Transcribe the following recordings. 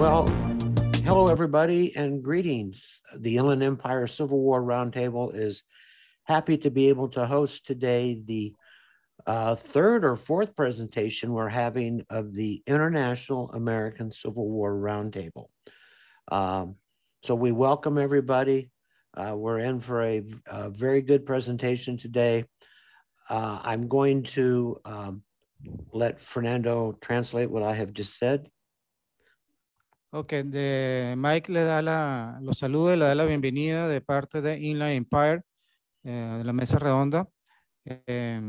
Well, hello, everybody, and greetings. The Inland Empire Civil War Roundtable is happy to be able to host today the uh, third or fourth presentation we're having of the International American Civil War Roundtable. Um, so we welcome everybody. Uh, we're in for a, a, very good presentation today. Uh, I'm going to um, let Fernando translate what I have just said. Ok, de Mike le da la, los saludos, le da la bienvenida de parte de Inland Empire, eh, de la mesa redonda, eh,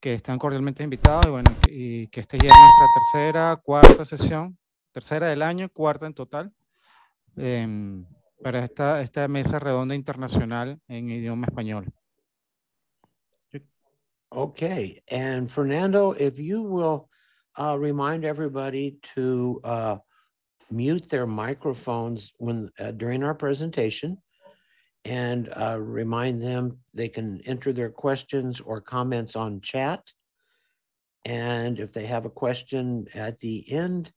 que están cordialmente invitados y, bueno, y que esta ya es nuestra tercera, cuarta sesión, tercera del año, cuarta en total, eh, para esta, esta mesa redonda internacional en idioma español. Okay, and Fernando, if you will uh, remind everybody to uh, mute their microphones when uh, during our presentation and uh, remind them they can enter their questions or comments on chat. And if they have a question at the end,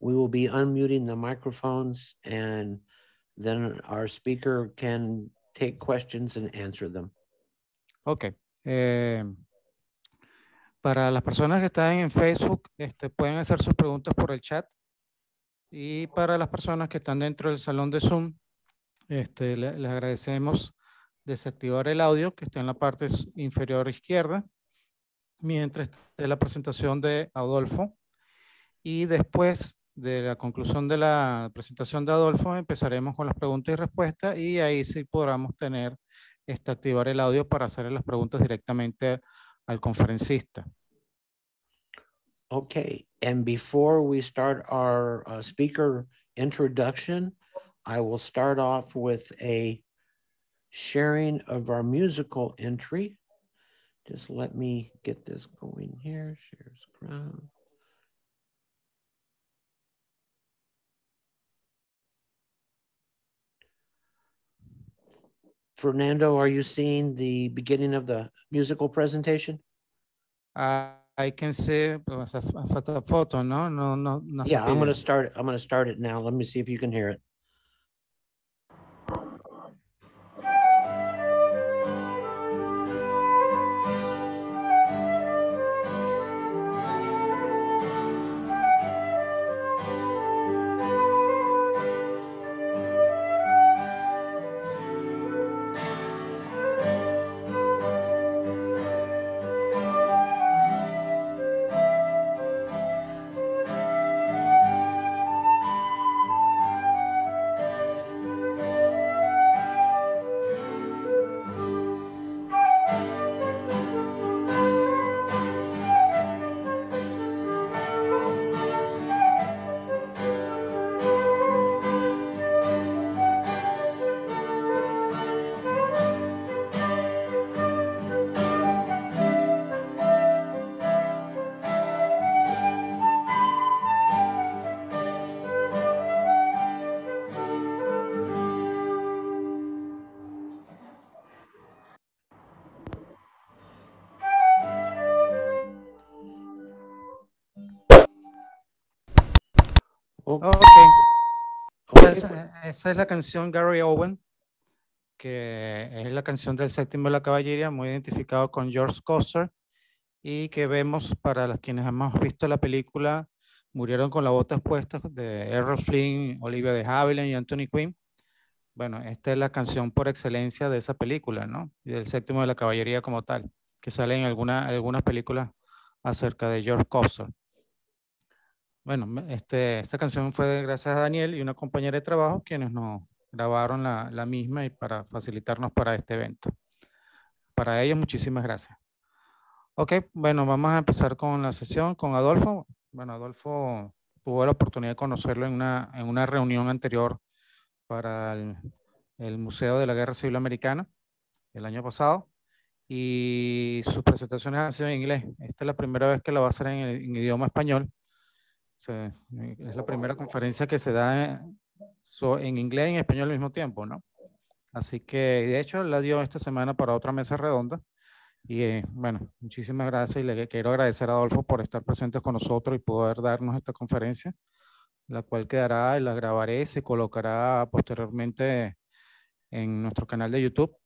we will be unmuting the microphones and then our speaker can take questions and answer them. Okay. Eh, para las personas que están en Facebook, este, pueden hacer sus preguntas por el chat. Y para las personas que están dentro del salón de Zoom, este, les, les agradecemos desactivar el audio que está en la parte inferior izquierda, mientras esté la presentación de Adolfo. Y después de la conclusión de la presentación de Adolfo, empezaremos con las preguntas y respuestas y ahí sí podamos tener, este, activar el audio para hacer las preguntas directamente al conferencista. Okay, and before we start our uh, speaker introduction, I will start off with a sharing of our musical entry. Just let me get this going here. Share screen. Fernando, are you seeing the beginning of the musical presentation? Uh, I can see pues, a, photo, no? No, no, no yeah, I'm going to start. I'm going to start it now. Let me see if you can hear it. Esa, es la canción Gary Owen, que es la canción del séptimo de la caballería, muy identificado con George Coster, y que vemos para los quienes hemos visto la película, murieron con las botas puestas de Errol Flynn, Olivia de Havilland y Anthony Quinn. Bueno, esta es la canción por excelencia de esa película, ¿no? Y del séptimo de la caballería como tal, que sale en alguna, algunas películas acerca de George Coster. Bueno, este, esta canción fue gracias a Daniel y una compañera de trabajo quienes nos grabaron la, la misma y para facilitarnos para este evento. Para ellos, muchísimas gracias. Ok, bueno, vamos a empezar con la sesión con Adolfo. Bueno, Adolfo tuvo la oportunidad de conocerlo en una, en una reunión anterior para el, el Museo de la Guerra Civil Americana el año pasado y sus presentaciones han sido en inglés. Esta es la primera vez que la va a hacer en, en idioma español es la primera conferencia que se da en, inglés y en español al mismo tiempo, ¿no? Así que, de hecho, la dio esta semana para otra mesa redonda. Y eh, bueno, muchísimas gracias y le quiero agradecer a Adolfo por estar presente con nosotros y poder darnos esta conferencia la cual quedará y la grabaré, se colocará posteriormente en nuestro canal de YouTube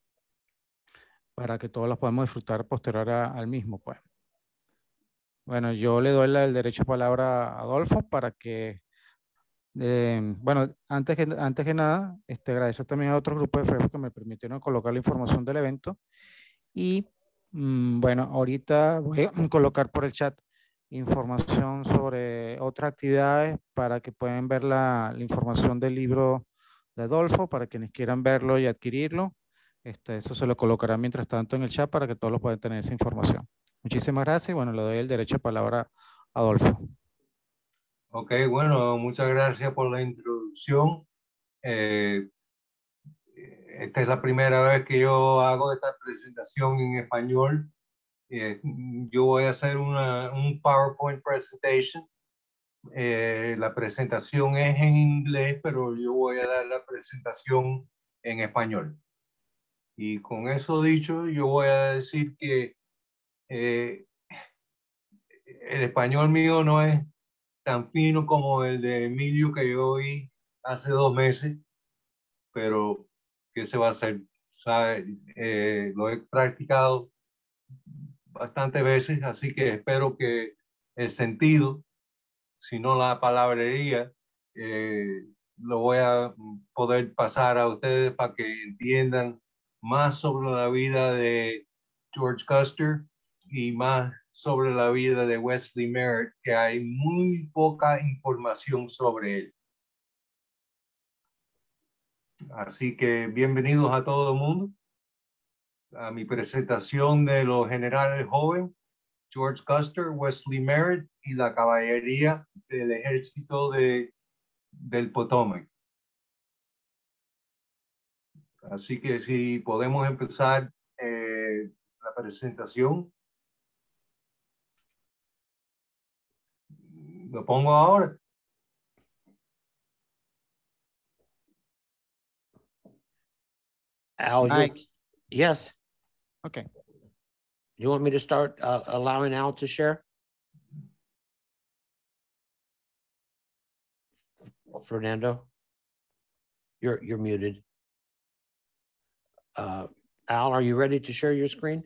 para que todos los podamos disfrutar posterior al mismo. Pues. Bueno, yo le doy el derecho de palabra a Adolfo para que, eh, bueno, antes que, antes que nada, este, agradecer también a otro grupo de Facebook que me permitieron colocar la información del evento. Y mm, bueno, ahorita voy a colocar por el chat información sobre otras actividades para que puedan ver la, la información del libro de Adolfo, para quienes quieran verlo y adquirirlo. Este, eso se lo colocará mientras tanto en el chat para que todos lo puedan tener esa información. Muchísimas gracias bueno, le doy el derecho de palabra a Adolfo. Ok, bueno, muchas gracias por la introducción. Eh, esta es la primera vez que yo hago esta presentación en español eh, yo voy a hacer una, un PowerPoint presentation. Eh, la presentación es en inglés, pero yo voy a dar la presentación en español. Y con eso dicho, yo voy a decir que eh, el español mío no es tan fino como el de Emilio que yo oí hace dos meses, pero ¿qué se va a hacer? lo he practicado bastantes veces, así que espero que el sentido, si no la palabrería, eh, lo voy a poder pasar a ustedes para que entiendan más sobre la vida de George Custer y más sobre la vida de Wesley Merritt, que hay muy poca información sobre él. Así que bienvenidos a todo el mundo a mi presentación de los generales joven, George Custer, Wesley Merritt y la caballería del ejército de, del Potomac. Así que si podemos empezar eh, la presentación. Lo pongo ahora. Al, yes. Okay. You want me to start uh, allowing Al to share? Fernando, you're you're muted. Uh, Al, are you ready to share your screen?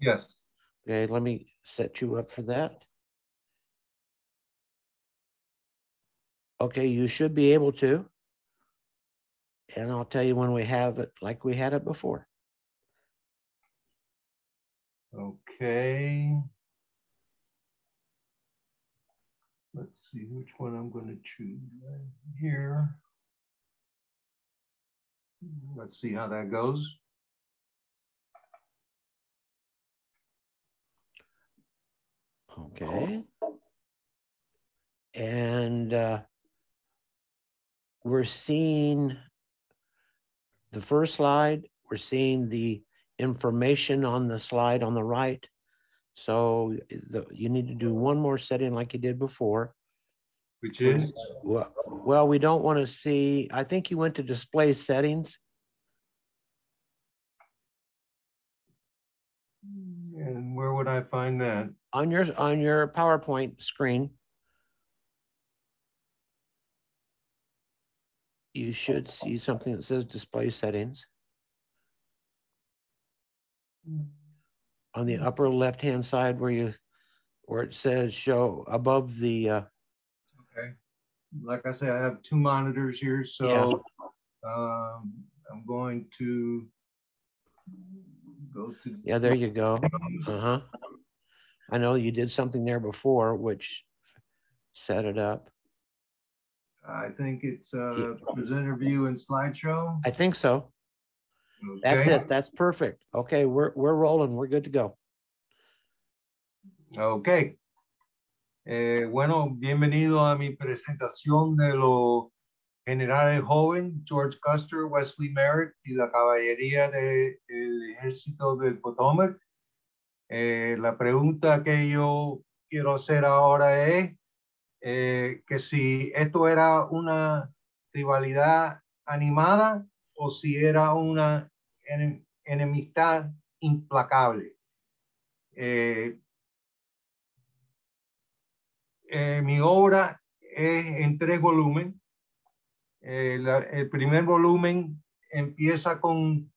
Yes. Okay, let me set you up for that. Okay, you should be able to. And I'll tell you when we have it like we had it before. Okay. Let's see which one I'm going to choose right here. Let's see how that goes. Okay. And uh, we're seeing the first slide, we're seeing the information on the slide on the right. So the, you need to do one more setting like you did before. Which is? Well, well, we don't want to see, I think you went to display settings. And where would I find that? On your on your PowerPoint screen. You should see something that says display settings. on the upper left-hand side where you, where it says show above the, uh, Okay. Like I say, I have two monitors here, so um, I'm going to go to. yeah, there you go. Uh-huh. I know you did something there before, which set it up. I think it's uh, presenter view and slideshow. I think so. That's Okay. it. That's perfect. Okay, we're, we're rolling. We're good to go. Ok. Eh, bueno, bienvenido a mi presentación de los generales joven, George Custer, Wesley Merritt y la caballería del ejército del Potomac. Eh, la pregunta que yo quiero hacer ahora es eh, que si esto era una rivalidad animada o si era una en- enemistad implacable. Eh, eh, mi obra es en tres volúmenes. el primer volumen empieza con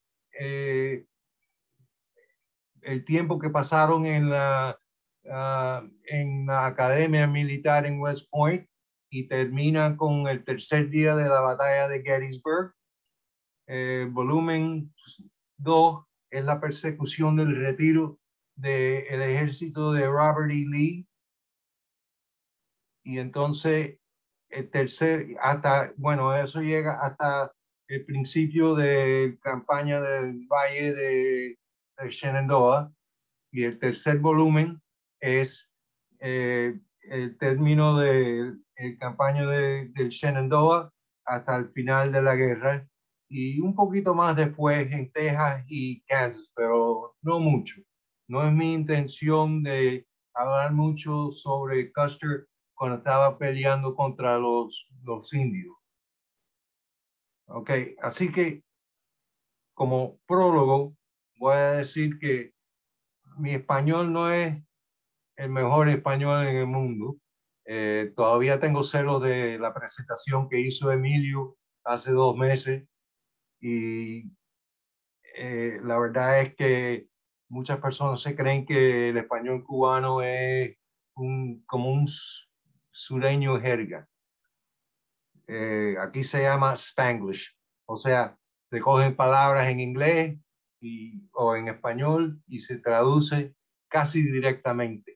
el tiempo que pasaron en la, ah, en la Academia Militar en West Point y termina con el tercer día de la batalla de Gettysburg. Eh, volumen 2 es la persecución del retiro del ejército de Robert E. Lee. Y entonces el tercer, hasta, bueno, eso llega hasta el principio de campaña del Valle de, Shenandoah. Y el tercer volumen es eh, el término de el campaña de, del Shenandoah hasta el final de la guerra y un poquito más después en Texas y Kansas, pero no mucho. No es mi intención de hablar mucho sobre Custer cuando estaba peleando contra los, los indios. Ok, así que como prólogo voy a decir que mi español no es el mejor español en el mundo. Eh, todavía tengo celos de la presentación que hizo Emilio hace dos meses y eh, la verdad es que muchas personas se creen que el español cubano es un, como un sureño jerga. Eh, aquí se llama Spanglish, o sea, se cogen palabras en inglés y, o en español y se traduce casi directamente.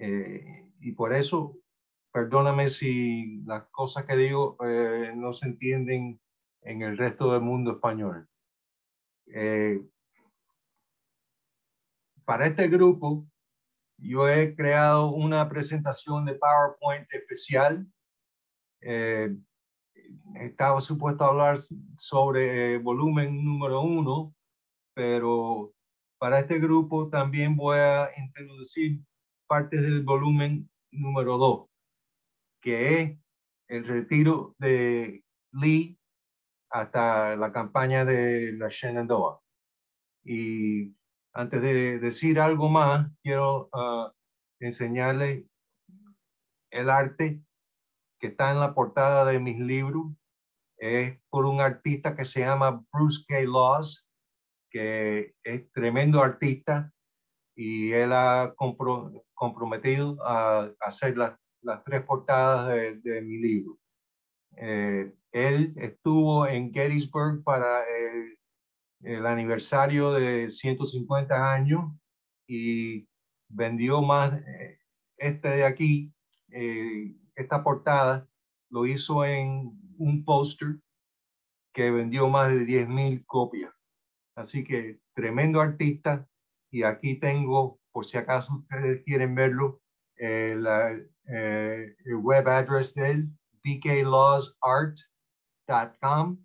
Y por eso perdóname si las cosas que digo eh, no se entienden en el resto del mundo español. Eh, para este grupo, yo he creado una presentación de PowerPoint especial. Eh, estaba supuesto a hablar sobre volumen número uno, pero para este grupo también voy a introducir partes del volumen número dos que es el retiro de Lee hasta la campaña de la Shenandoah. Y antes de decir algo más, quiero uh, enseñarle el arte que está en la portada de mis libros. Es por un artista que se llama Bruce K. Laws, que es tremendo artista y él ha comprometido a hacer las las tres portadas de, mi libro. Eh, él estuvo en Gettysburg para el, aniversario de 150 años y vendió más, eh, este de aquí, eh, esta portada, lo hizo en un póster que vendió más de 10.000 copias. Así que tremendo artista. Y aquí tengo, por si acaso ustedes quieren verlo, la, eh, el web address de él, bklawsart.com.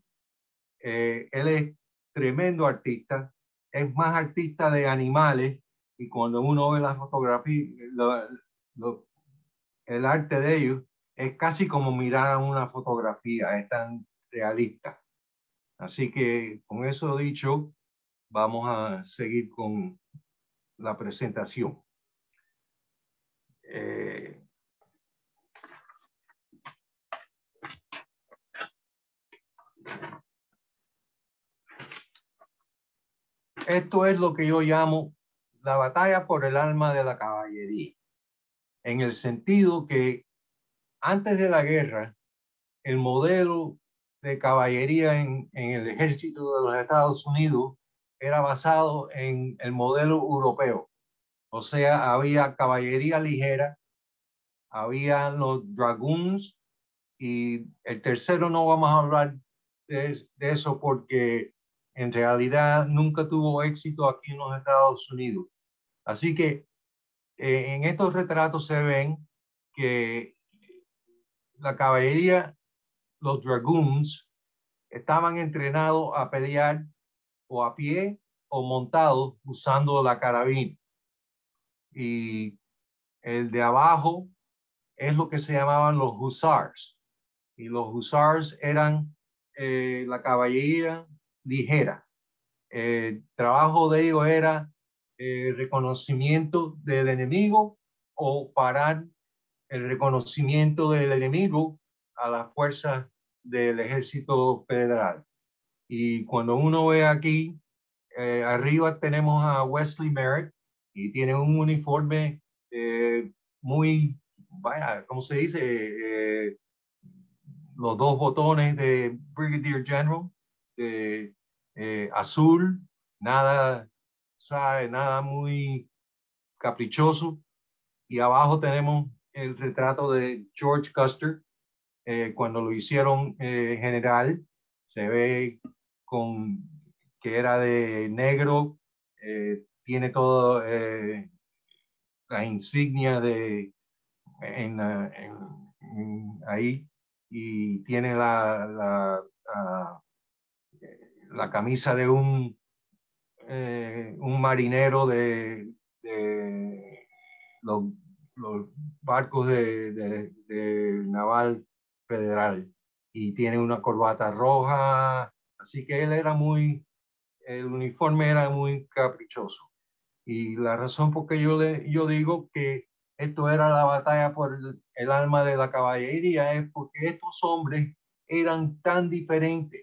Eh, él es tremendo artista, es más artista de animales y cuando uno ve la fotografía, el arte de ellos es casi como mirar una fotografía, es tan realista. Así que con eso dicho, vamos a seguir con la presentación. Eh, Esto es lo que yo llamo la batalla por el alma de la caballería, en el sentido que antes de la guerra, el modelo de caballería en, el ejército de los Estados Unidos era basado en el modelo europeo. O sea, había caballería ligera, había los dragoons y el tercero no vamos a hablar de eso porque en realidad nunca tuvo éxito aquí en los Estados Unidos. Así que eh, en estos retratos se ven que la caballería, los dragoons, estaban entrenados a pelear o a pie o montados usando la carabina. Y el de abajo es lo que se llamaban los hussars. Y los hussars eran eh, la caballería ligera. El trabajo de ellos era el eh, reconocimiento del enemigo o parar el reconocimiento del enemigo a las fuerzas del ejército federal. Y cuando uno ve aquí, eh, arriba tenemos a Wesley Merritt y tiene un uniforme eh, muy, vaya, ¿cómo se dice? Eh, los dos botones de Brigadier General, de azul, nada, sabe, nada muy caprichoso. Y abajo tenemos el retrato de George Custer, cuando lo hicieron general, se ve con que era de negro, eh, tiene todo eh, la insignia de en, ahí y tiene la, la, la, camisa de un, eh, un marinero de, de los, los, barcos de, de naval federal. Y tiene una corbata roja, así que él era muy, el uniforme era muy caprichoso. Y la razón por que yo, le, yo digo que esto era la batalla por el, alma de la caballería es porque estos hombres eran tan diferentes,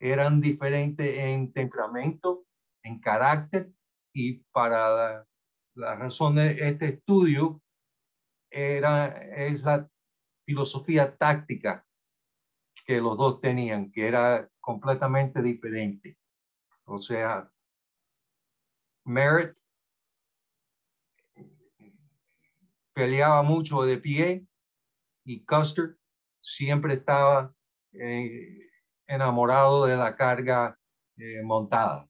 eran diferentes en temperamento, en carácter y para la, la razón de este estudio era es la filosofía táctica que los dos tenían, que era completamente diferente. O sea, Merritt peleaba mucho de pie y Custer siempre estaba eh, enamorado de la carga eh, montada.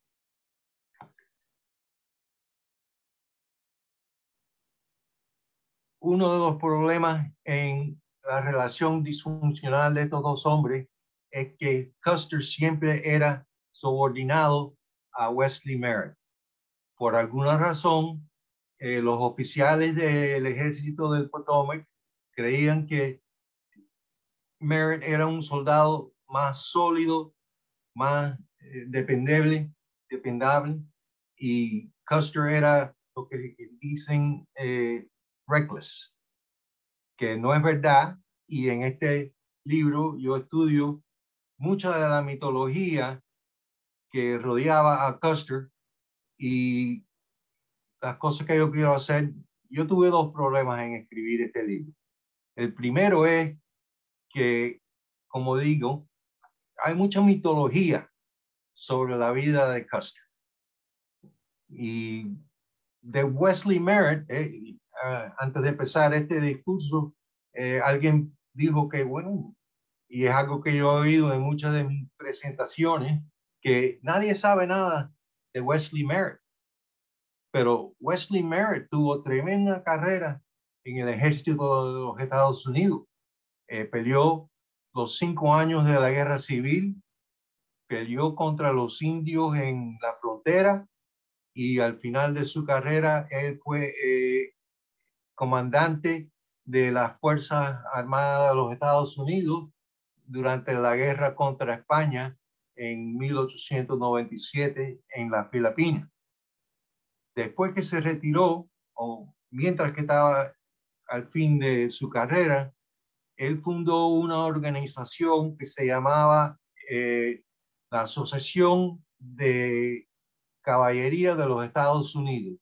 Uno de los problemas en la relación disfuncional de estos dos hombres es que Custer siempre era subordinado a Wesley Merritt. Por alguna razón, eh, los oficiales del ejército del Potomac creían que Merritt era un soldado más sólido, más eh, dependable, dependable, y Custer era lo que dicen eh, reckless, que no es verdad. Y en este libro yo estudio mucha de la mitología que rodeaba a Custer y las cosas que yo quiero hacer. Yo tuve dos problemas en escribir este libro. El primero es que, como digo, hay mucha mitología sobre la vida de Custer. Y de Wesley Merritt, eh, ah, antes de empezar este discurso, eh, alguien dijo que, bueno, y es algo que yo he oído en muchas de mis presentaciones, que nadie sabe nada de Wesley Merritt. Pero Wesley Merritt tuvo tremenda carrera en el ejército de los Estados Unidos. Eh, peleó los cinco años de la guerra civil, peleó contra los indios en la frontera y al final de su carrera él fue eh, comandante de las Fuerzas Armadas de los Estados Unidos durante la guerra contra España en 1897 en la Filipinas. Después que se retiró, o mientras que estaba al fin de su carrera, él fundó una organización que se llamaba eh, la Asociación de Caballería de los Estados Unidos.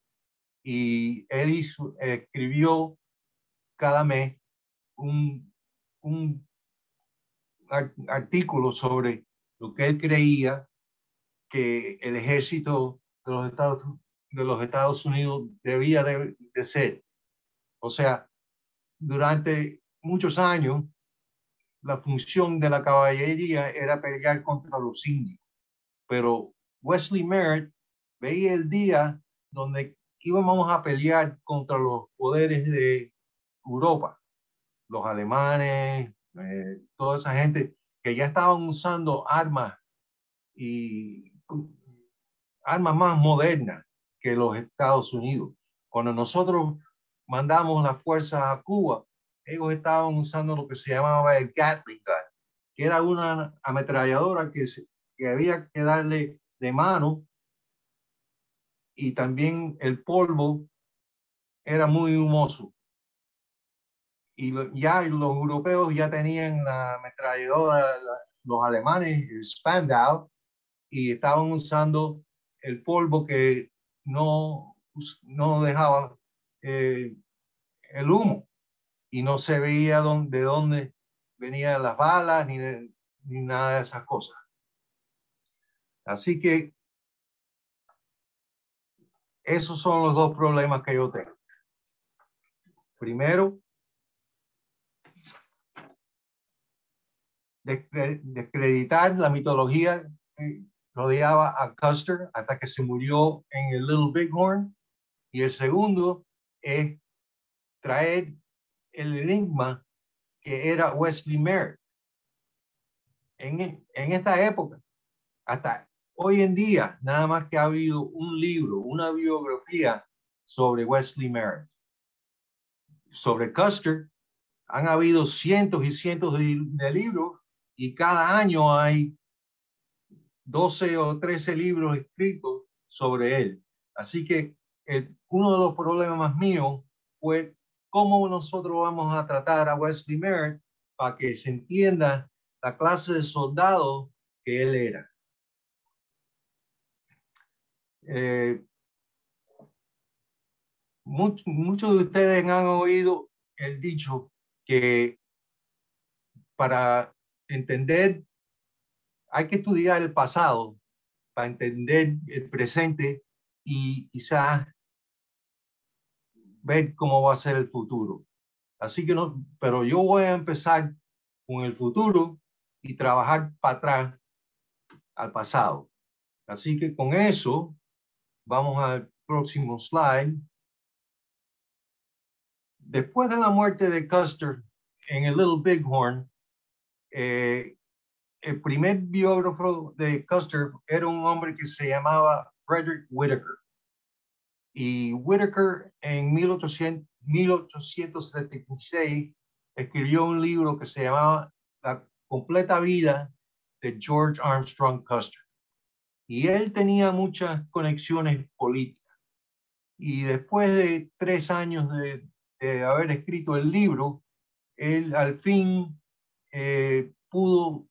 Y él escribió cada mes un, un artículo sobre lo que él creía que el ejército de los Estados, de los Estados Unidos debía de, ser. O sea, durante muchos años, la función de la caballería era pelear contra los indios. Pero Wesley Merritt veía el día donde íbamos a pelear contra los poderes de Europa, los alemanes, eh, toda esa gente que ya estaban usando armas y armas más modernas que los Estados Unidos. Cuando nosotros mandamos las fuerzas a Cuba, ellos estaban usando lo que se llamaba el Gatling gun, que era una ametralladora que, que había que darle de mano y también el polvo era muy humoso. y ya los europeos ya tenían la ametralladora, los alemanes, el Spandau, y estaban usando el polvo que no, no dejaba eh, el humo y no se veía de dónde venían las balas ni, ni nada de esas cosas. Así que esos son los dos problemas que yo tengo. Primero, descreditar la mitología que rodeaba a Custer hasta que se murió en el Little Bighorn. Y el segundo es traer el enigma que era Wesley Merritt. En, en esta época, hasta hoy en día, nada más que ha habido un libro, una biografía sobre Wesley Merritt. Sobre Custer, han habido cientos y cientos de libros y cada año hay 12 o 13 libros escritos sobre él. Así que uno de los problemas míos fue cómo nosotros vamos a tratar a Wesley Merritt para que se entienda la clase de soldado que él era. Eh, muchos de ustedes han oído el dicho que para entender, hay que estudiar el pasado para entender el presente y quizás ver cómo va a ser el futuro. Así que no, pero yo voy a empezar con el futuro y trabajar para atrás al pasado. Así que con eso, vamos al próximo slide. Después de la muerte de Custer en el Little Bighorn, eh, el primer biógrafo de Custer era un hombre que se llamaba Frederick Whitaker. Y Whitaker en 1800, 1876 escribió un libro que se llamaba La completa vida de George Armstrong Custer. Y él tenía muchas conexiones políticas. Y después de tres años de, de haber escrito el libro, él al fin eh, pudo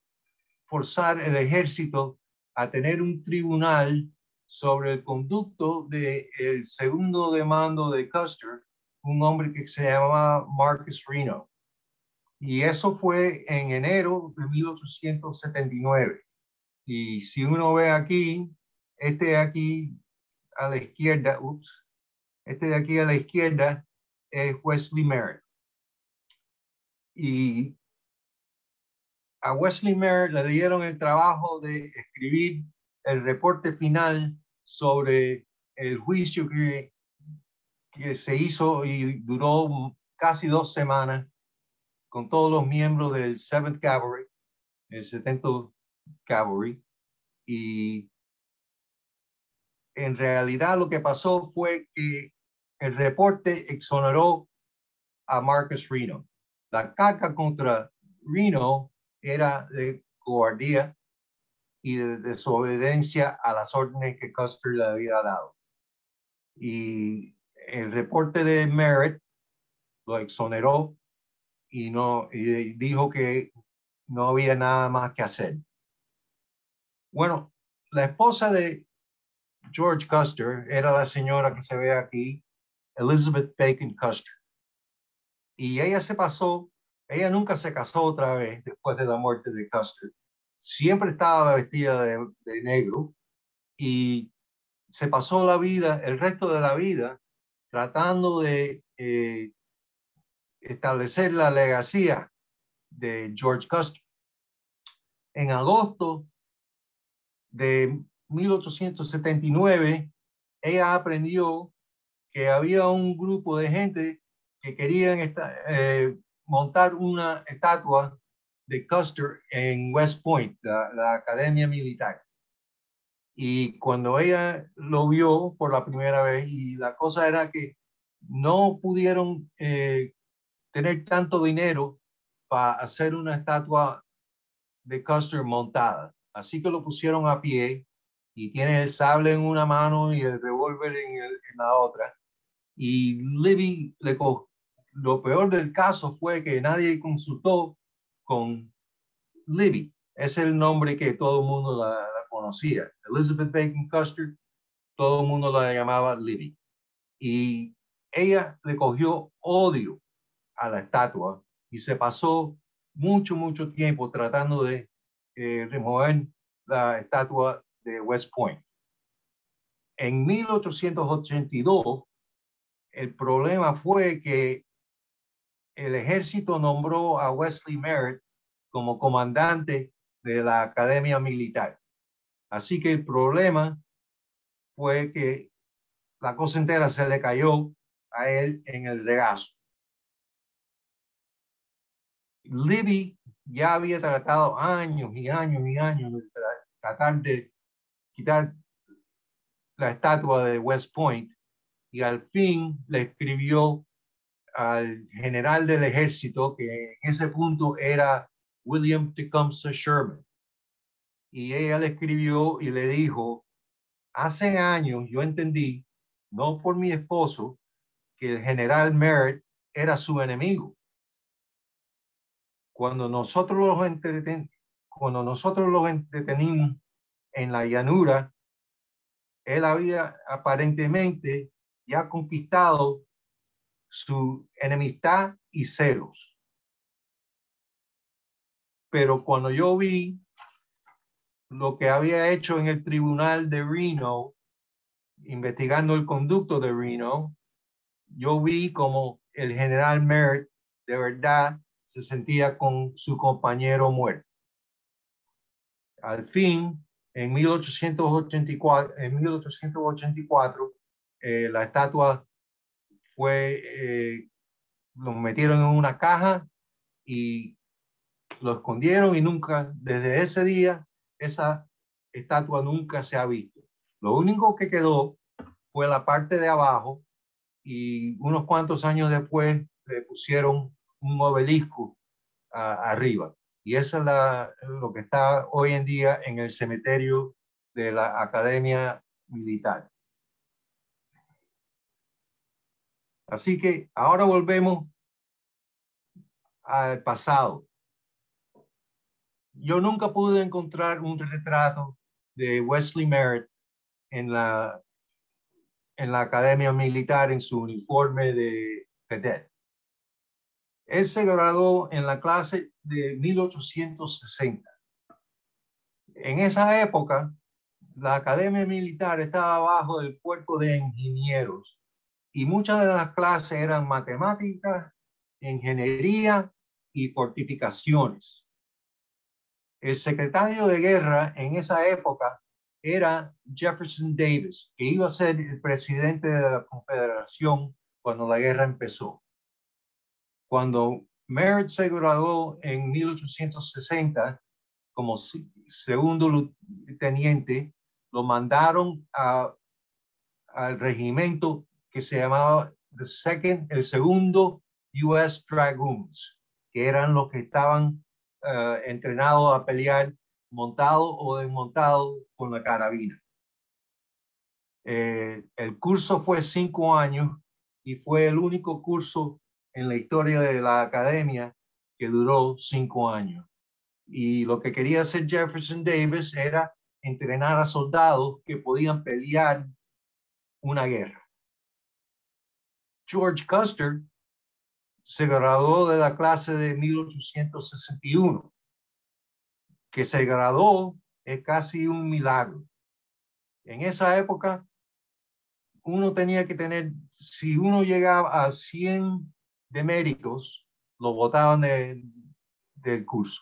forzar el ejército a tener un tribunal sobre el conducto del el segundo de mando de Custer, un hombre que se llamaba Marcus Reno. Y eso fue en enero de 1879. Y si uno ve aquí, este de aquí a la izquierda, ups, este de aquí a la izquierda es Wesley Merritt. Y a Wesley Merritt le dieron el trabajo de escribir el reporte final sobre el juicio que, que se hizo y duró casi dos semanas con todos los miembros del 7th Cavalry, el 70 Cavalry, y en realidad lo que pasó fue que el reporte exoneró a Marcus Reno. La carga contra Reno era de cobardía y de desobediencia a las órdenes que Custer le había dado. Y el reporte de Merritt lo exoneró y, no, y dijo que no había nada más que hacer. Bueno, la esposa de George Custer era la señora que se ve aquí, Elizabeth Bacon Custer y ella se pasó, ella nunca se casó otra vez después de la muerte de Custer. Siempre estaba vestida de, negro y se pasó la vida, el resto de la vida, tratando de eh, establecer la legacía de George Custer. En agosto de 1879, ella aprendió que había un grupo de gente que querían eh, montar una estatua de Custer en West Point, la, academia militar. Y cuando ella lo vio por la primera vez, y la cosa era que no pudieron eh, tener tanto dinero para hacer una estatua de Custer montada. Así que lo pusieron a pie y tiene el sable en una mano y el revólver en, la otra. Y Libby le, lo peor del caso fue que nadie consultó con Libby. Es el nombre que todo el mundo la, la conocía. Elizabeth Bacon Custer, todo el mundo la llamaba Libby. Y ella le cogió odio a la estatua y se pasó mucho, mucho tiempo tratando de remover la estatua de West Point. En 1882, el problema fue que el ejército nombró a Wesley Merritt como comandante de la Academia Militar. Así que el problema fue que la cosa entera se le cayó a él en el regazo. Libby ya había tratado años y años y años de tratar de quitar la estatua de West Point y al fin le escribió al general del ejército que en ese punto era William Tecumseh Sherman. Y ella le escribió y le dijo, hace años yo entendí, no por mi esposo, que el general Merritt era su enemigo. Cuando nosotros los, entreten cuando nosotros los entretenimos en la llanura, él había aparentemente ya conquistado su enemistad y celos. Pero cuando yo vi lo que había hecho en el tribunal de Reno, investigando el conducto de Reno, yo vi como el general Merritt de verdad se sentía con su compañero muerto. Al fin, en 1884, en 1884 eh, la estatua fue, eh, lo metieron en una caja y lo escondieron y nunca, desde ese día, esa estatua nunca se ha visto. Lo único que quedó fue la parte de abajo y unos cuantos años después le pusieron un obelisco arriba. Y eso es la, lo que está hoy en día en el cementerio de la Academia Militar. Así que ahora volvemos al pasado. Yo nunca pude encontrar un retrato de Wesley Merritt en la, en la Academia Militar en su uniforme de cadet. Él se graduó en la clase de 1860. En esa época, la Academia Militar estaba bajo el cuerpo de ingenieros y muchas de las clases eran matemáticas, ingeniería y fortificaciones. El secretario de guerra en esa época era Jefferson Davis, que iba a ser el presidente de la Confederación cuando la guerra empezó. Cuando Merritt se graduó en 1860 como segundo teniente, lo mandaron al regimiento que se llamaba the second, el segundo US Dragoons, que eran los que estaban eh, entrenados a pelear montado o desmontado con la carabina. Eh, el curso fue cinco años y fue el único curso en la historia de la academia que duró cinco años. Y lo que quería hacer Jefferson Davis era entrenar a soldados que podían pelear una guerra. George Custer se graduó de la clase de 1861. Que se graduó es casi un milagro. En esa época, uno tenía que tener, si uno llegaba a 100 de méritos lo votaban del curso.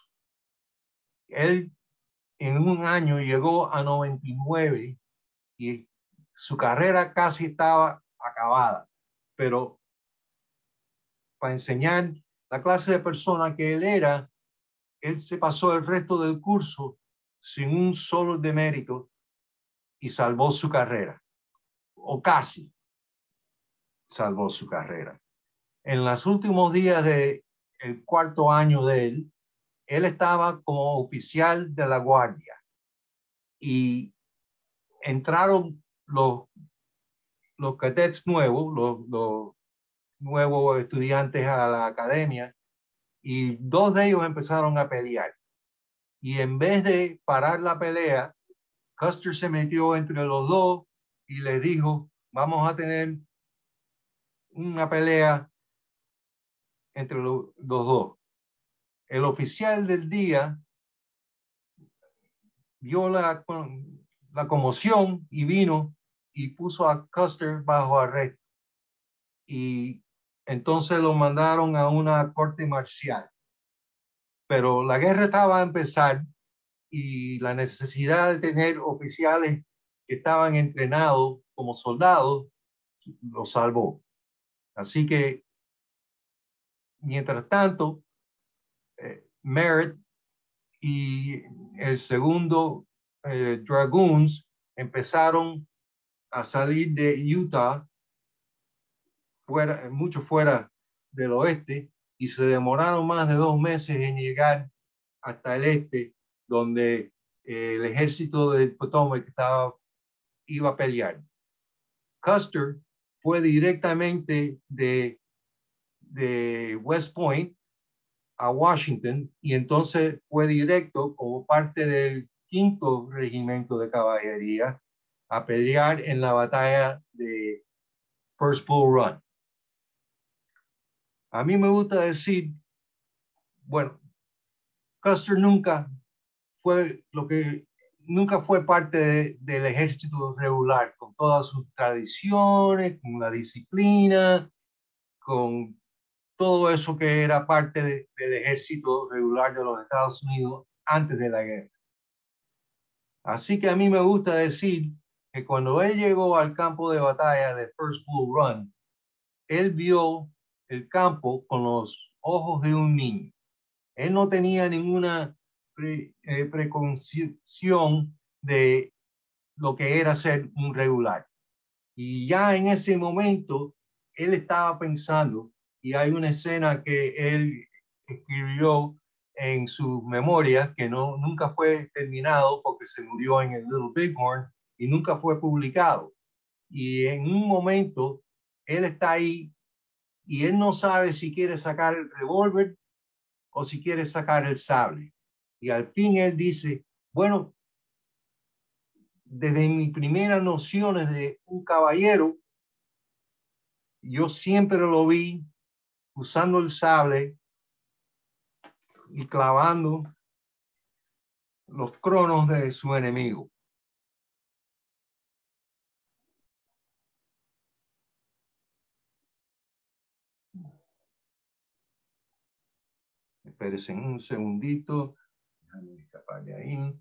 Él en un año llegó a 99 y su carrera casi estaba acabada, pero para enseñar la clase de persona que él era, él se pasó el resto del curso sin un solo demérito y salvó su carrera, o casi salvó su carrera en los últimos días del el cuarto año de él, él estaba como oficial de la guardia y entraron los, los cadets nuevos, los, nuevos estudiantes a la academia y dos de ellos empezaron a pelear. Y en vez de parar la pelea, Custer se metió entre los dos y les dijo, vamos a tener una pelea entre los dos. El oficial del día vio la, la conmoción y vino y puso a Custer bajo arresto. Y entonces lo mandaron a una corte marcial. Pero la guerra estaba a empezar y la necesidad de tener oficiales que estaban entrenados como soldados lo salvó. Así que, mientras tanto, eh, Merritt y el segundo eh, Dragoons empezaron a salir de Utah, fuera, mucho fuera del oeste, y se demoraron más de dos meses en llegar hasta el este, donde eh, el ejército del Potomac estaba, iba a pelear. Custer fue directamente de, de West Point a Washington y entonces fue directo como parte del quinto regimiento de caballería a pelear en la batalla de First Bull Run. A mí me gusta decir, bueno, Custer nunca fue lo que nunca fue parte del ejército regular, con todas sus tradiciones, con la disciplina, con todo eso que era parte del ejército regular de los Estados Unidos antes de la guerra. Así que a mí me gusta decir que cuando él llegó al campo de batalla de First Bull Run, él vio el campo con los ojos de un niño. Él no tenía ninguna eh, preconcepción de lo que era ser un regular. Y ya en ese momento, él estaba pensando, y hay una escena que él escribió en sus memorias que no, nunca fue terminado porque se murió en el Little Bighorn y nunca fue publicado. Y en un momento, él está ahí y él no sabe si quiere sacar el revólver o si quiere sacar el sable. Y al fin él dice, bueno, desde mis primeras nociones de un caballero, yo siempre lo vi usando el sable y clavando los cronos de su enemigo. Espérense un segundito. Déjame escapar de ahí.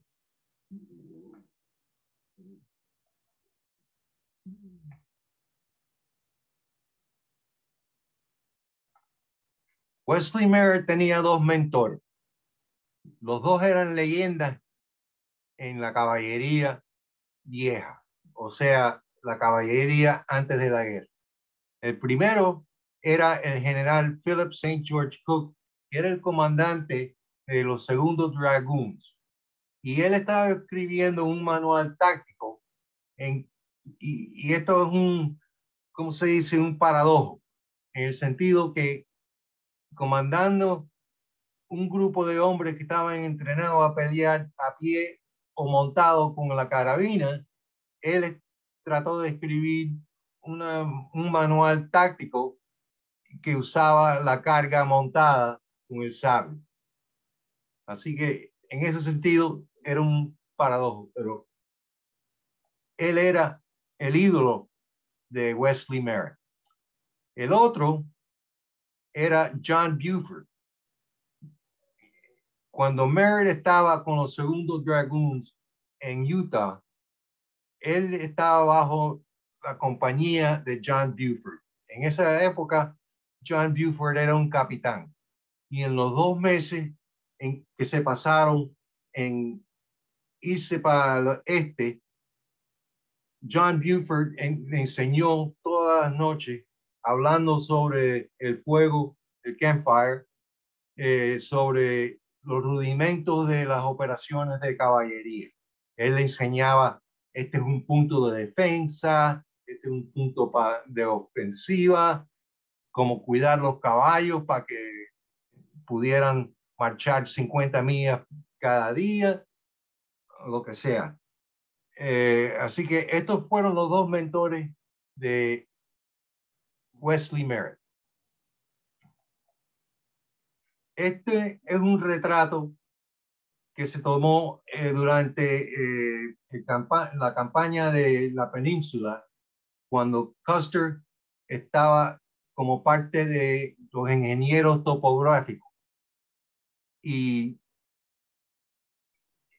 Wesley Merritt tenía dos mentores. Los dos eran leyendas en la caballería vieja, o sea, la caballería antes de la guerra. El primero era el general Philip St. George Cook, que era el comandante de los segundos Dragoons. Y él estaba escribiendo un manual táctico y, y esto es un, ¿cómo se dice? Un paradojo, en el sentido que comandando un grupo de hombres que estaban entrenados a pelear a pie o montado con la carabina, él trató de escribir un manual táctico que usaba la carga montada con el sable. Así que en ese sentido era un paradojo, pero él era el ídolo de Wesley Merritt. El otro era John Buford. Cuando Merritt estaba con los segundos Dragoons en Utah, él estaba bajo la compañía de John Buford. En esa época, John Buford era un capitán. Y en los dos meses en que se pasaron en irse para el este, John Buford enseñó todas las noches hablando sobre el fuego, el campfire, eh, sobre los rudimentos de las operaciones de caballería. Él le enseñaba, este es un punto de defensa, este es un punto de ofensiva, como cuidar los caballos para que pudieran marchar 50 millas cada día, lo que sea. Eh, así que estos fueron los dos mentores de Wesley Merritt. Este es un retrato que se tomó eh, durante eh, la campaña de la península, cuando Custer estaba como parte de los ingenieros topográficos. Y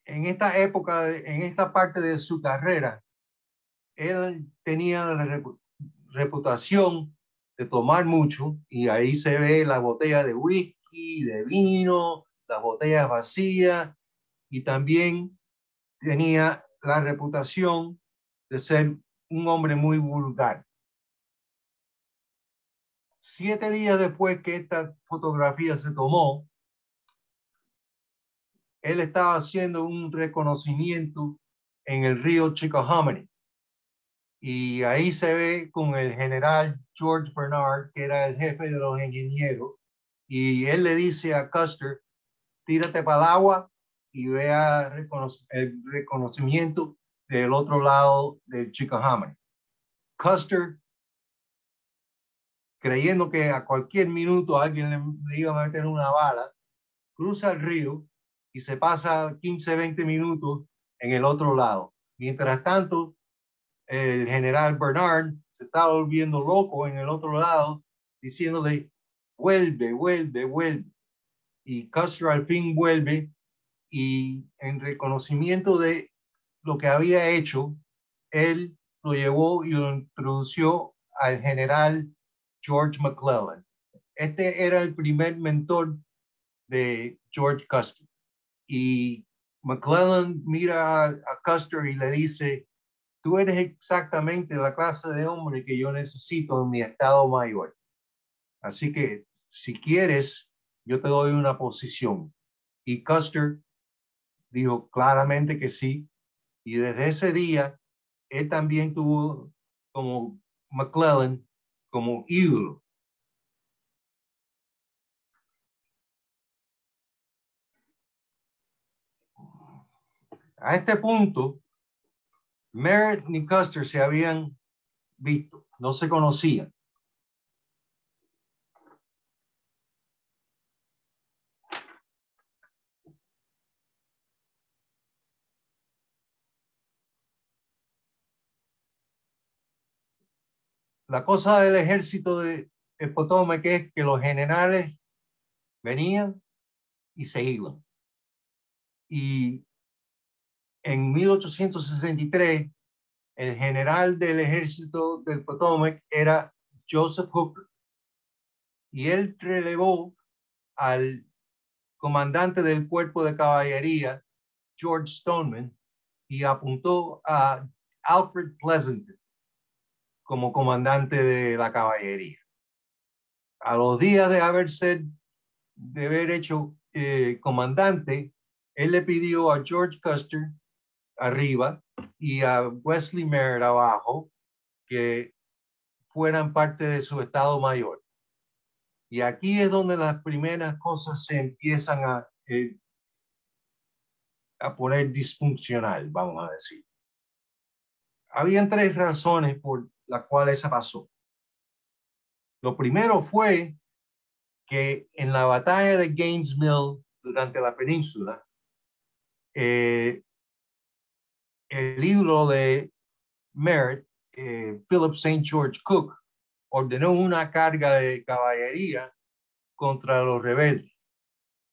en esta época, en esta parte de su carrera, él tenía la reputación tomar mucho y ahí se ve la botella de whisky, de vino, las botellas vacías y también tenía la reputación de ser un hombre muy vulgar. Siete días después que esta fotografía se tomó, él estaba haciendo un reconocimiento en el río Chickahominy. Y ahí se ve con el general George Bernard, que era el jefe de los ingenieros, y él le dice a Custer, tírate para el agua y vea el reconocimiento del otro lado del Chickahominy. Custer, creyendo que a cualquier minuto alguien le, iba a meter una bala, cruza el río y se pasa 15, 20 minutos en el otro lado. Mientras tanto, el general Bernard se está volviendo loco en el otro lado, diciéndole, vuelve, vuelve, vuelve. Y Custer al fin vuelve y en reconocimiento de lo que había hecho, él lo llevó y lo introdució al general George McClellan. Este era el primer mentor de George Custer. Y McClellan mira a, Custer y le dice, tú eres exactamente la clase de hombre que yo necesito en mi estado mayor. Así que si quieres, yo te doy una posición. Y Custer dijo claramente que sí. Y desde ese día, él también tuvo como McClellan como ídolo. A este punto, Merritt y Custer se habían visto, no se conocían. la cosa del ejército de, Potomac es que los generales venían y se iban. Y en 1863, el general del ejército del Potomac era Joseph Hooker. Y él relevó al comandante del cuerpo de caballería, George Stoneman, y apuntó a Alfred Pleasanton como comandante de la caballería. A los días de haberse, de haber hecho eh, comandante, él le pidió a George Custer arriba y a Wesley Merritt abajo que fueran parte de su estado mayor. Y aquí es donde las primeras cosas se empiezan a, eh, a poner disfuncional, vamos a decir. Habían tres razones por la cual esa pasó. Lo primero fue que en la batalla de Gaines Mill durante la península, eh, el ídolo de Merritt, eh, Philip St. George Cook, ordenó una carga de caballería contra los rebeldes.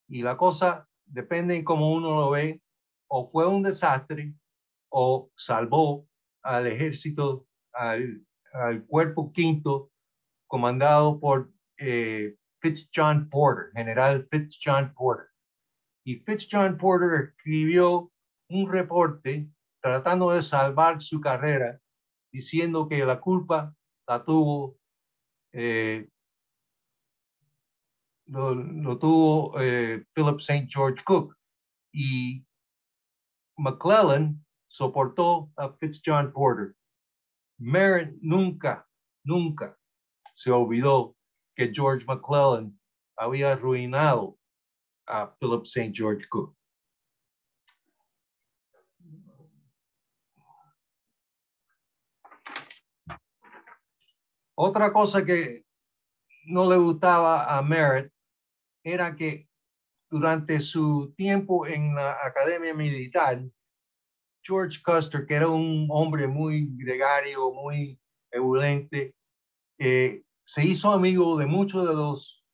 Y la cosa depende de cómo uno lo ve, o fue un desastre o salvó al ejército al, cuerpo quinto comandado por eh, John Porter, general John Porter. Y John Porter escribió un reporte tratando de salvar su carrera, diciendo que la culpa la tuvo, eh, eh, Philip St. George Cook. Y McClellan soportó a John Porter Merritt nunca, nunca se olvidó que George McClellan había arruinado a Philip St. George Cook. Otra cosa que no le gustaba a Merritt era que durante su tiempo en la academia militar, George Custer, que era un hombre muy gregario, muy ebulente, eh, se hizo amigo de muchos de los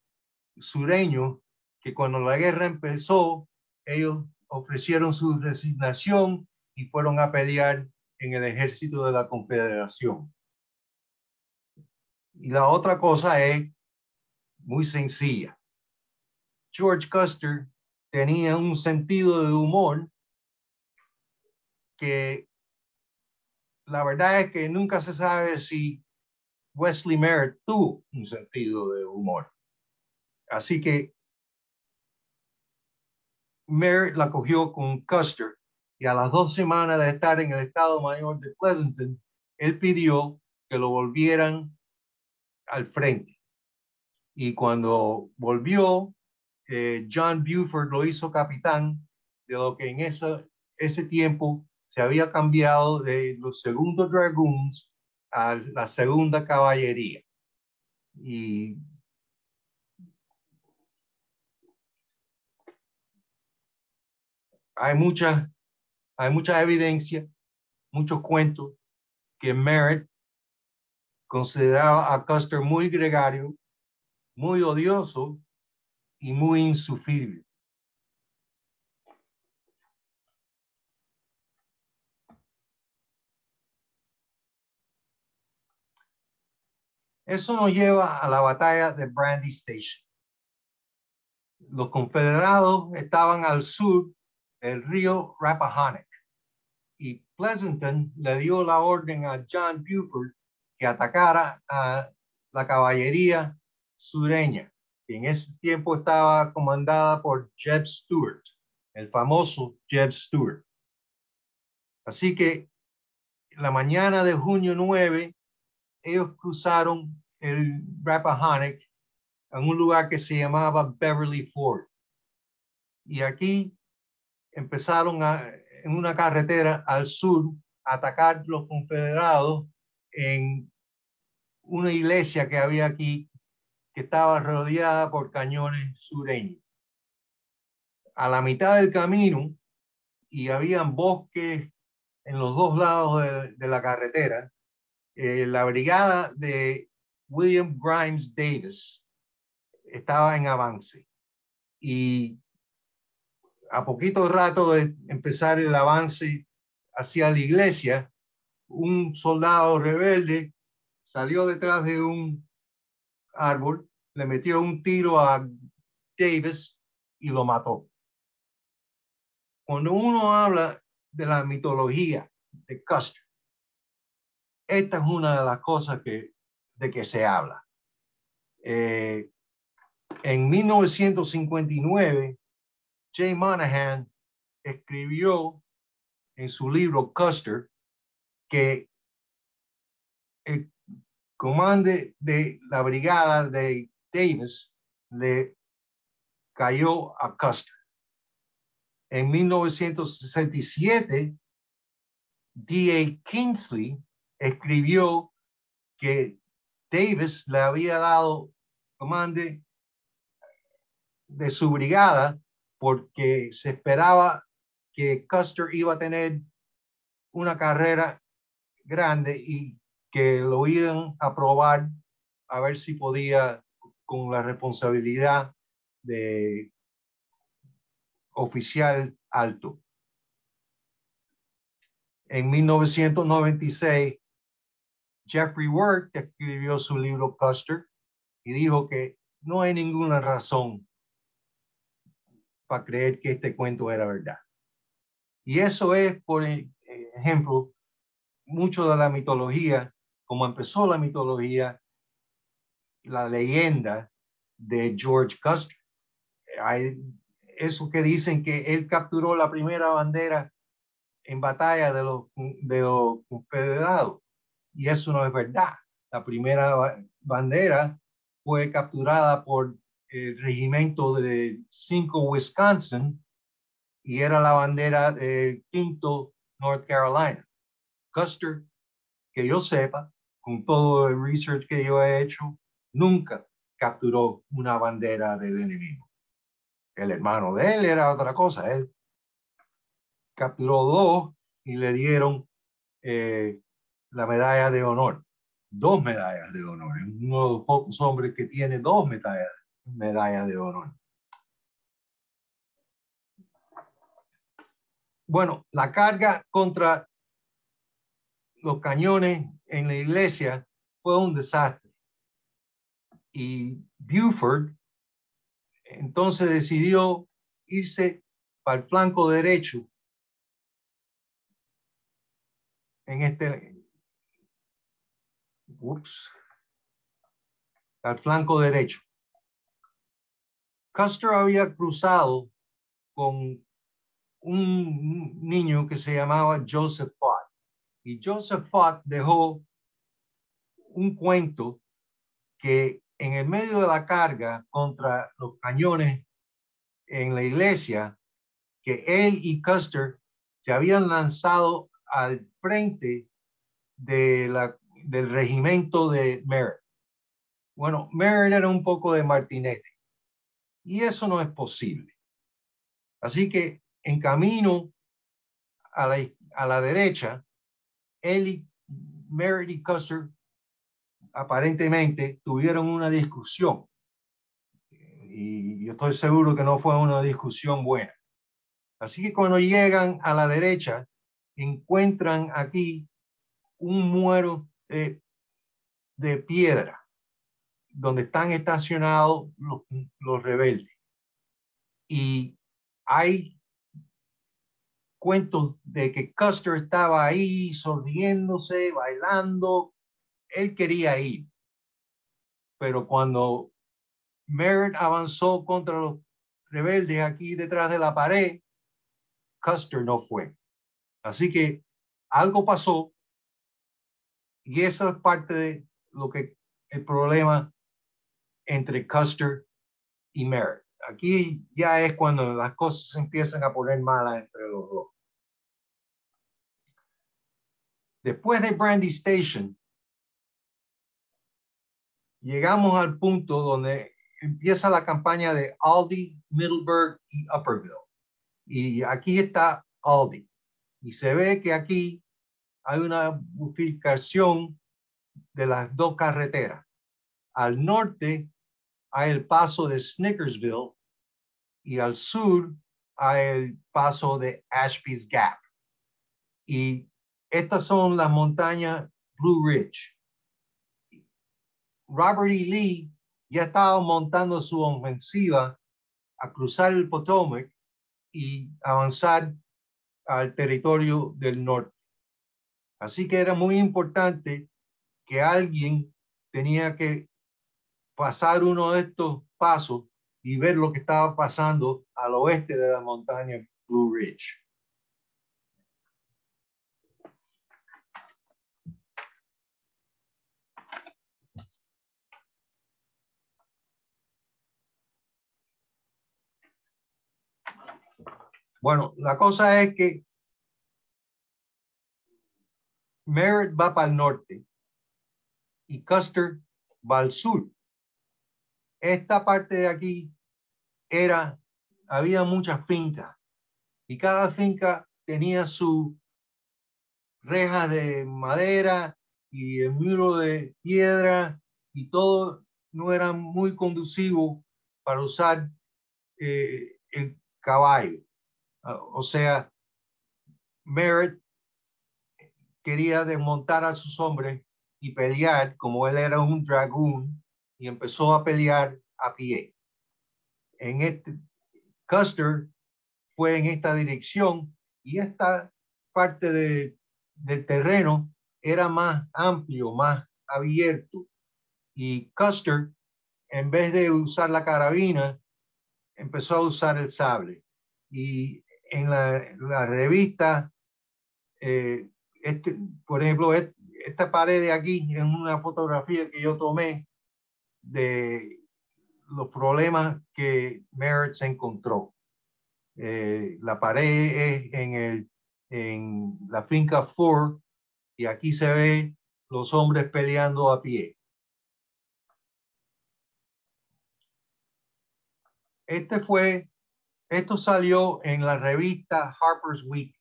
sureños que cuando la guerra empezó, ellos ofrecieron su resignación y fueron a pelear en el ejército de la Confederación. Y la otra cosa es muy sencilla. George Custer tenía un sentido de humor que la verdad es que nunca se sabe si Wesley Merritt tuvo un sentido de humor. Así que Merritt la cogió con Custer y a las dos semanas de estar en el Estado Mayor de Pleasanton, él pidió que lo volvieran al frente. Y cuando volvió, eh, John Buford lo hizo capitán de lo que en ese tiempo se había cambiado de los segundos Dragoons a la segunda caballería. Y hay mucha, hay mucha evidencia, muchos cuentos que Merritt consideraba a Custer muy gregario, muy odioso y muy insufrible. Eso nos lleva a la batalla de Brandy Station. Los confederados estaban al sur del río Rappahannock y Pleasanton le dio la orden a John Buford que atacara a la caballería sureña, que en ese tiempo estaba comandada por Jeb Stuart, el famoso Jeb Stuart. Así que la mañana de junio 9, ellos cruzaron el Rappahannock en un lugar que se llamaba Beverly Ford. Y aquí empezaron a, en una carretera al sur a atacar los confederados en una iglesia que había aquí que estaba rodeada por cañones sureños. A la mitad del camino, y habían bosques en los dos lados de, la carretera, eh, la brigada de William Grimes Davis estaba en avance. Y a poquito rato de empezar el avance hacia la iglesia, un soldado rebelde salió detrás de un árbol, le metió un tiro a Davis y lo mató. Cuando uno habla de la mitología de Custer, esta es una de las cosas que, de que se habla. Eh, en 1959, Jay Monahan escribió en su libro Custer que el comande de la brigada de Davis le cayó a Custer. En 1967, D.A. Kingsley escribió que Davis le había dado comande de su brigada porque se esperaba que Custer iba a tener una carrera grande y que lo iban a probar a ver si podía con la responsabilidad de oficial alto. En 1996, Jeffrey Worth escribió su libro Custer y dijo que no hay ninguna razón para creer que este cuento era verdad. Y eso es, por ejemplo, mucho de la mitología, como empezó la mitología, la leyenda de George Custer. Hay eso que dicen que él capturó la primera bandera en batalla de los, de los confederados. Y eso no es verdad. La primera bandera fue capturada por el regimiento de 5 Wisconsin y era la bandera de quinto North Carolina. Custer, que yo sepa, con todo el research que yo he hecho, nunca capturó una bandera del enemigo. El hermano de él era otra cosa. Él capturó dos y le dieron eh, la medalla de honor. Dos medallas de honor. Uno de los pocos hombres que tiene dos medallas, medallas de honor. Bueno, la carga contra los cañones en la iglesia fue un desastre. Y Buford entonces decidió irse para el flanco derecho en este ups, al flanco derecho. Custer había cruzado con un niño que se llamaba Joseph. Y Joseph Fott dejó un cuento que en el medio de la carga contra los cañones en la iglesia, que él y Custer se habían lanzado al frente del regimiento de Merritt. Bueno, Merritt era un poco de martinete y eso no es posible. Así que en camino a la, a la derecha, él y Custer aparentemente tuvieron una discusión. Y yo estoy seguro que no fue una discusión buena. Así que cuando llegan a la derecha, encuentran aquí un muero de, de piedra donde están estacionados los, los rebeldes. Y hay cuentos de que Custer estaba ahí sonriéndose, bailando. Él quería ir. Pero cuando Merritt avanzó contra los rebeldes aquí detrás de la pared, Custer no fue. Así que algo pasó y eso es parte de lo que el problema entre Custer y Merritt. Aquí ya es cuando las cosas empiezan a poner malas entre los dos. Después de Brandy Station, llegamos al punto donde empieza la campaña de Aldi, Middleburg y Upperville. Y aquí está Aldi. Y se ve que aquí hay una bifurcación de las dos carreteras. Al norte hay el paso de Snickersville y al sur hay el paso de Ashby's Gap. Y estas son las montañas Blue Ridge. Robert E. Lee ya estaba montando su ofensiva a cruzar el Potomac y avanzar al territorio del norte. Así que era muy importante que alguien tenía que pasar uno de estos pasos y ver lo que estaba pasando al oeste de la montaña Blue Ridge. Bueno, la cosa es que Merritt va para el norte y Custer va al sur. Esta parte de aquí era, había muchas fincas y cada finca tenía su reja de madera y el muro de piedra y todo no era muy conducivo para usar eh, el caballo. O sea, Merritt quería desmontar a sus hombres y pelear como él era un dragón y empezó a pelear a pie. En este, Custer fue en esta dirección y esta parte de, del terreno era más amplio, más abierto. Y Custer, en vez de usar la carabina, empezó a usar el sable. Y en la, la revista eh, este, por ejemplo, esta pared de aquí, en una fotografía que yo tomé de los problemas que Merritt se encontró. Eh, la pared es en, el, en la finca Ford y aquí se ve los hombres peleando a pie. Este fue, esto salió en la revista Harper's Week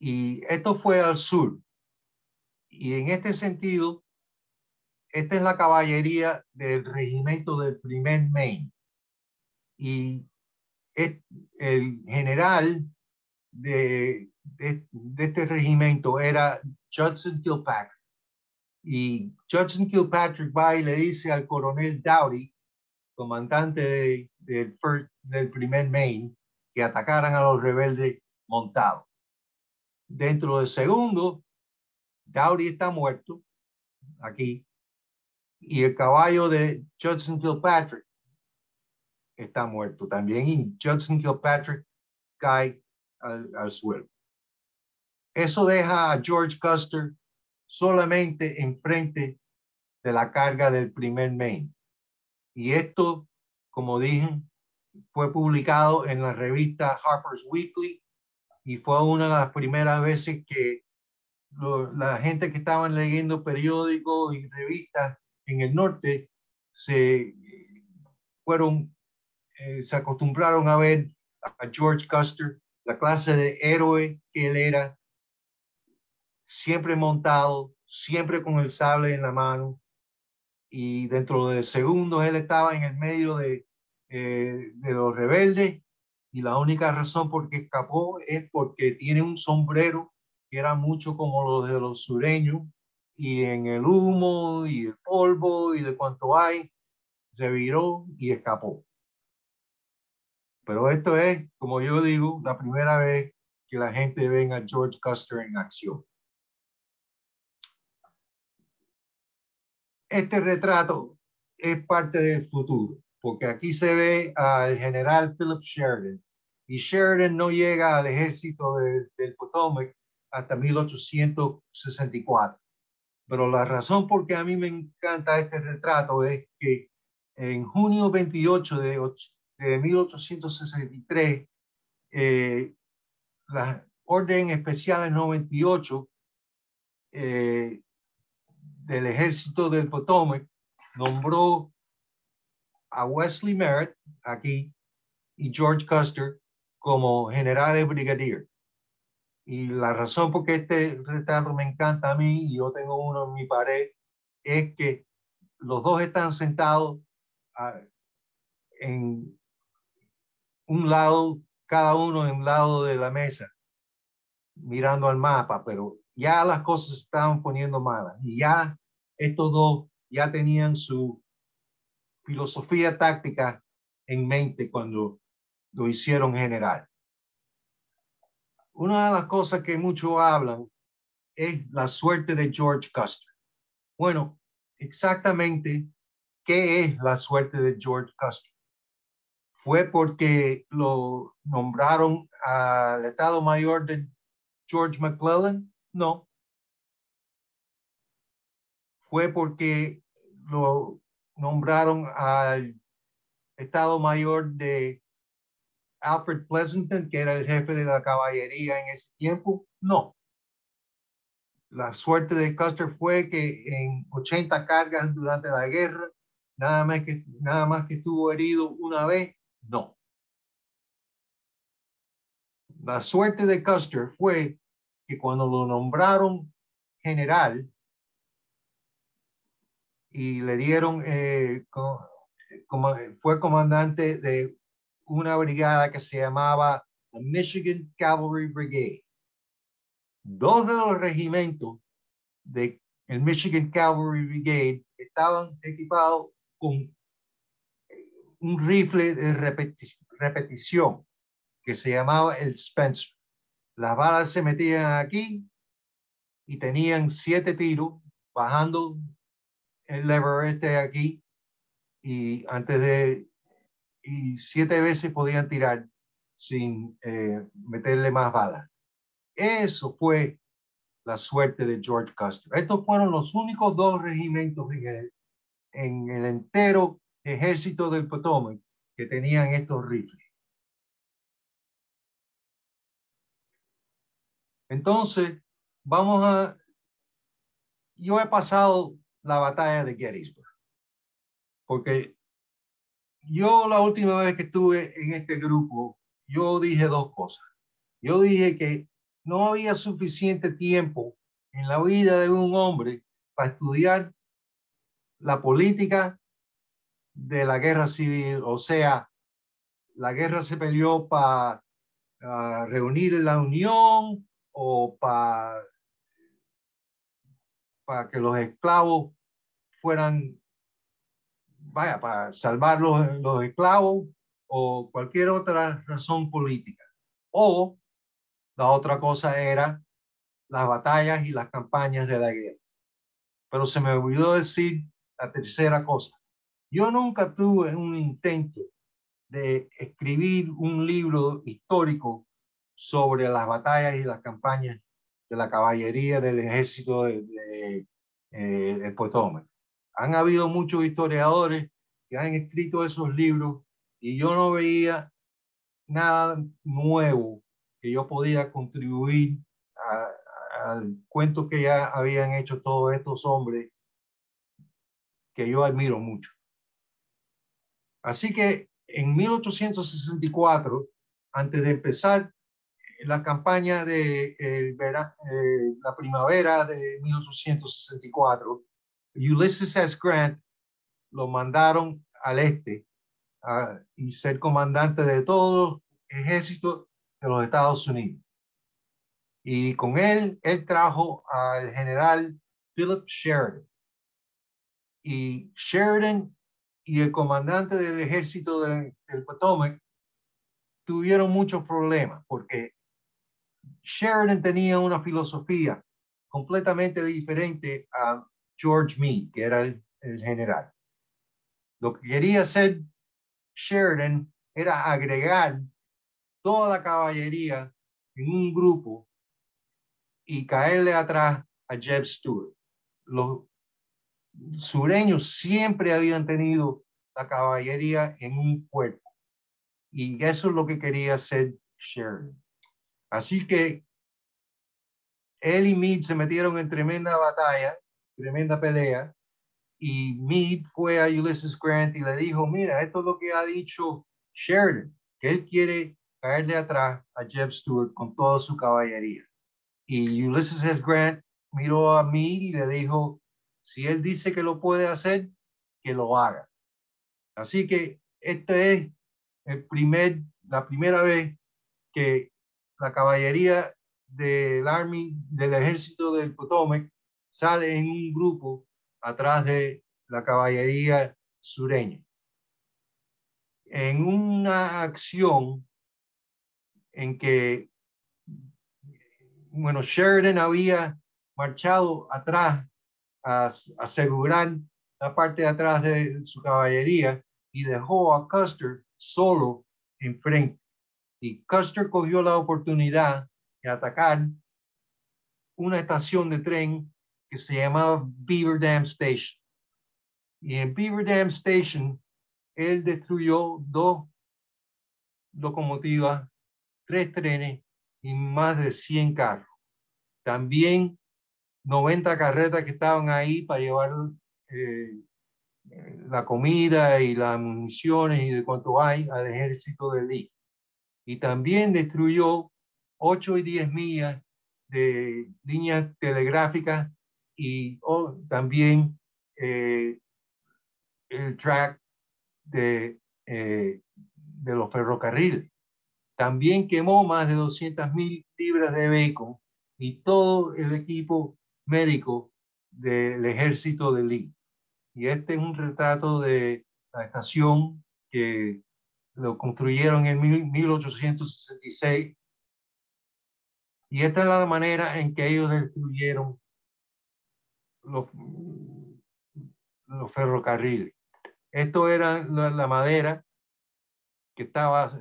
y esto fue al sur. Y en este sentido, esta es la caballería del regimiento del primer Maine. Y el general de, de, este regimiento era Judson Kilpatrick. Y Judson Kilpatrick va y le dice al coronel Dowdy, comandante del primer Maine, que atacaran a los rebeldes montados. Dentro del segundo, Dowdy está muerto, aquí, y el caballo de Judson Kilpatrick está muerto también, y Judson Kilpatrick cae al, suelo. Eso deja a George Custer solamente enfrente de la carga del primer Maine. Y esto, como dije, fue publicado en la revista Harper's Weekly y fue una de las primeras veces que la gente que estaban leyendo periódicos y revistas en el norte se fueron, eh, se acostumbraron a ver a George Custer, la clase de héroe que él era, siempre montado, siempre con el sable en la mano. Y dentro de segundos él estaba en el medio de, eh, de los rebeldes y la única razón por que escapó es porque tiene un sombrero que era mucho como los de los sureños y en el humo y el polvo y de cuanto hay, se viró y escapó. Pero esto es, como yo digo, la primera vez que la gente ve a George Custer en acción. Este retrato es parte del futuro, porque aquí se ve al general Philip Sheridan. Y Sheridan no llega al ejército del Potomac hasta 1864. Pero la razón por qué a mí me encanta este retrato es que en junio 28 de, de 1863, eh, la Orden Especial 98 eh, del Ejército del Potomac nombró a Wesley Merritt aquí y George Custer como generales brigadier. Y la razón por qué este retrato me encanta a mí, y yo tengo uno en mi pared, es que los dos están sentados ah, en un lado, cada uno en un lado de la mesa, mirando al mapa, pero ya las cosas se estaban poniendo malas y ya estos dos ya tenían su filosofía táctica en mente cuando lo hicieron general. Una de las cosas que muchos hablan es la suerte de George Custer. Bueno, exactamente, ¿qué es la suerte de George Custer? ¿Fue porque lo nombraron al Estado Mayor de George McClellan? No. Fue porque lo nombraron al Estado Mayor de Alfred Pleasanton, que era el jefe de la caballería en ese tiempo? No. La suerte de Custer fue que en 80 cargas durante la guerra, nada más que, nada más que estuvo herido una vez, no. La suerte de Custer fue que cuando lo nombraron general y le dieron, eh, como, fue comandante de una brigada que se llamaba la Michigan Cavalry Brigade. Dos de los regimientos de el Michigan Cavalry Brigade estaban equipados con un rifle de repetición que se llamaba el Spencer. Las balas se metían aquí y tenían siete tiros bajando el lever este aquí y antes de y siete veces podían tirar sin eh, meterle más balas. Eso fue la suerte de George Custer. Estos fueron los únicos dos regimientos en en el entero ejército del Potomac que tenían estos rifles. Entonces, vamos a... Yo he pasado la batalla de Gettysburg, porque yo la última vez que estuve en este grupo, yo dije dos cosas. Yo dije que no había suficiente tiempo en la vida de un hombre para estudiar la política de la guerra civil, o sea, la guerra se peleó para ah, reunir la unión o para para que los esclavos fueran, vaya, para salvar los, los esclavos o cualquier otra razón política. O la otra cosa era las batallas y las campañas de la guerra. Pero se me olvidó decir la tercera cosa. Yo nunca tuve un intento de escribir un libro histórico sobre las batallas y las campañas de la caballería del ejército de, de, eh, Potomac. Han habido muchos historiadores que han escrito esos libros y yo no veía nada nuevo que yo podía contribuir al cuento que ya habían hecho todos estos hombres que yo admiro mucho. Así que en 1864, antes de empezar la campaña de eh, la primavera de 1864, Ulysses S. Grant lo mandaron al este a, y ser comandante de todo el ejército de los Estados Unidos. Y con él, él trajo al general Philip Sheridan. Y Sheridan y el comandante del ejército del Potomac tuvieron muchos problemas porque Sheridan tenía una filosofía completamente diferente a George Meade, que era el, general. Lo que quería hacer Sheridan era agregar toda la caballería en un grupo y caerle atrás a Jeb Stuart. Los sureños siempre habían tenido la caballería en un cuerpo y eso es lo que quería hacer Sheridan. Así que él y Meade se metieron en tremenda batalla, tremenda pelea, y Meade fue a Ulysses Grant y le dijo, mira, esto es lo que ha dicho Sheridan, que él quiere caerle atrás a Jeb Stuart con toda su caballería. Y Ulysses. Grant miró a Meade y le dijo, si él dice que lo puede hacer, que lo haga. Así que esta es el primer, la primera vez que la caballería del Army, del ejército del Potomac, sale en un grupo atrás de la caballería sureña. En una acción en que, bueno, Sheridan había marchado atrás a asegurar la parte de atrás de su caballería y dejó a Custer solo enfrente y Custer cogió la oportunidad de atacar una estación de tren que se llamaba Beaver Dam Station. Y en Beaver Dam Station, él destruyó dos locomotivas, tres trenes y más de 100 carros. También 90 carretas que estaban ahí para llevar eh, la comida y las municiones y de cuanto hay al ejército de Lee y también destruyó 8 y 10 millas de líneas telegráficas y también eh, el track de, eh, de los ferrocarriles. También quemó más de 200 mil libras de bacon y todo el equipo médico del ejército de Lee. Y este es un retrato de la estación que lo construyeron en 1866 y esta es la manera en que ellos destruyeron los, los ferrocarriles. Esto era la, madera que estaba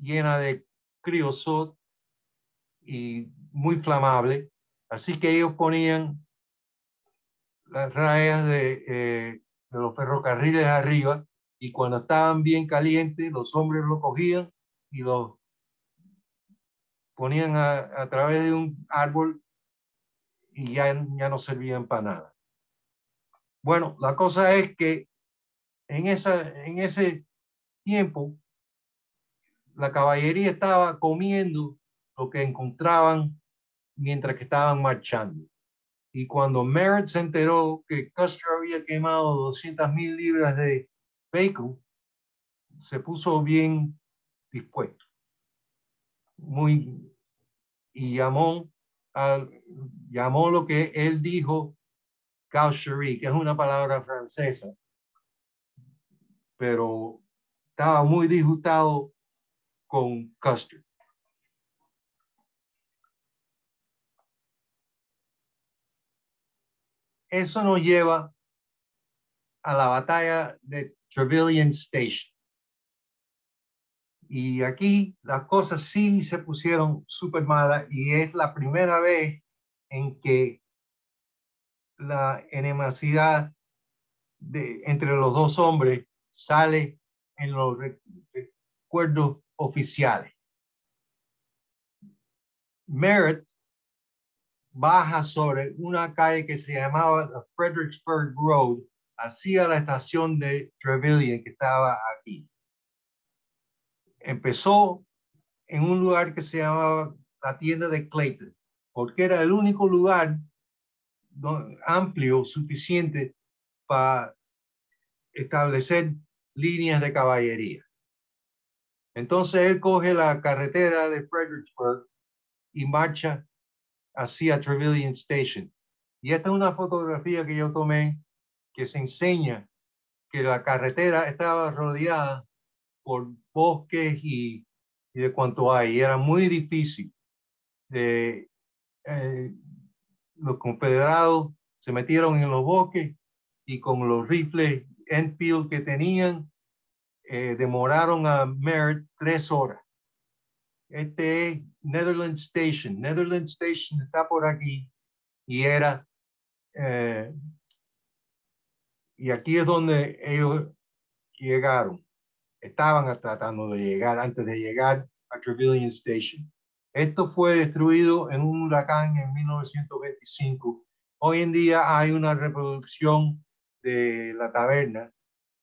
llena de criosot y muy flamable. Así que ellos ponían las rayas de, eh, de los ferrocarriles arriba y cuando estaban bien calientes, los hombres lo cogían y lo ponían a, través de un árbol y ya, ya no servían para nada. Bueno, la cosa es que en, esa, en ese tiempo la caballería estaba comiendo lo que encontraban mientras que estaban marchando. Y cuando Merritt se enteró que Custer había quemado 200 mil libras de bacon, se puso bien dispuesto. Muy, y llamó, llamó lo que él dijo caucherie, que es una palabra francesa, pero estaba muy disgustado con Custer. Eso nos lleva a la batalla de Trevelyan Station. Y aquí las cosas sí se pusieron súper malas y es la primera vez en que la enemistad entre los dos hombres sale en los recuerdos oficiales. Merritt baja sobre una calle que se llamaba Fredericksburg Road hacia la estación de Trevelyan que estaba aquí. Empezó en un lugar que se llamaba la tienda de Clayton, porque era el único lugar amplio suficiente para establecer líneas de caballería. Entonces él coge la carretera de Fredericksburg y marcha hacia Trevelyan Station. Y esta es una fotografía que yo tomé que se enseña que la carretera estaba rodeada por bosques y, de cuanto hay. Era muy difícil. De, eh, los confederados se metieron en los bosques y con los rifles Enfield que tenían, eh, demoraron a Merritt tres horas. Este es Netherlands Station. Netherlands Station está por aquí y era, eh, y aquí es donde ellos llegaron. Estaban tratando de llegar antes de llegar a Trevelyan Station. Esto fue destruido en un huracán en 1925. Hoy en día hay una reproducción de la taberna,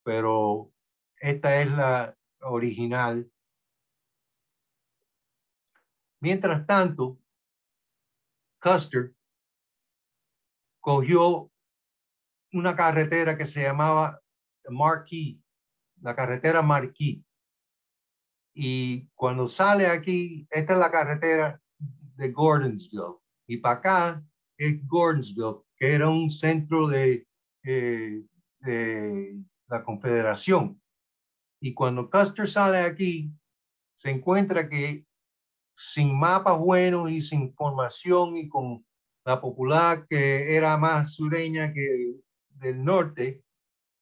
pero esta es la original Mientras tanto, Custer cogió una carretera que se llamaba Marquis, la carretera Marquis. Y cuando sale aquí, esta es la carretera de Gordonsville. Y para acá es Gordonsville, que era un centro de, eh, de la Confederación. Y cuando Custer sale aquí, se encuentra que sin mapas buenos y sin información y con la popular que era más sureña que del norte,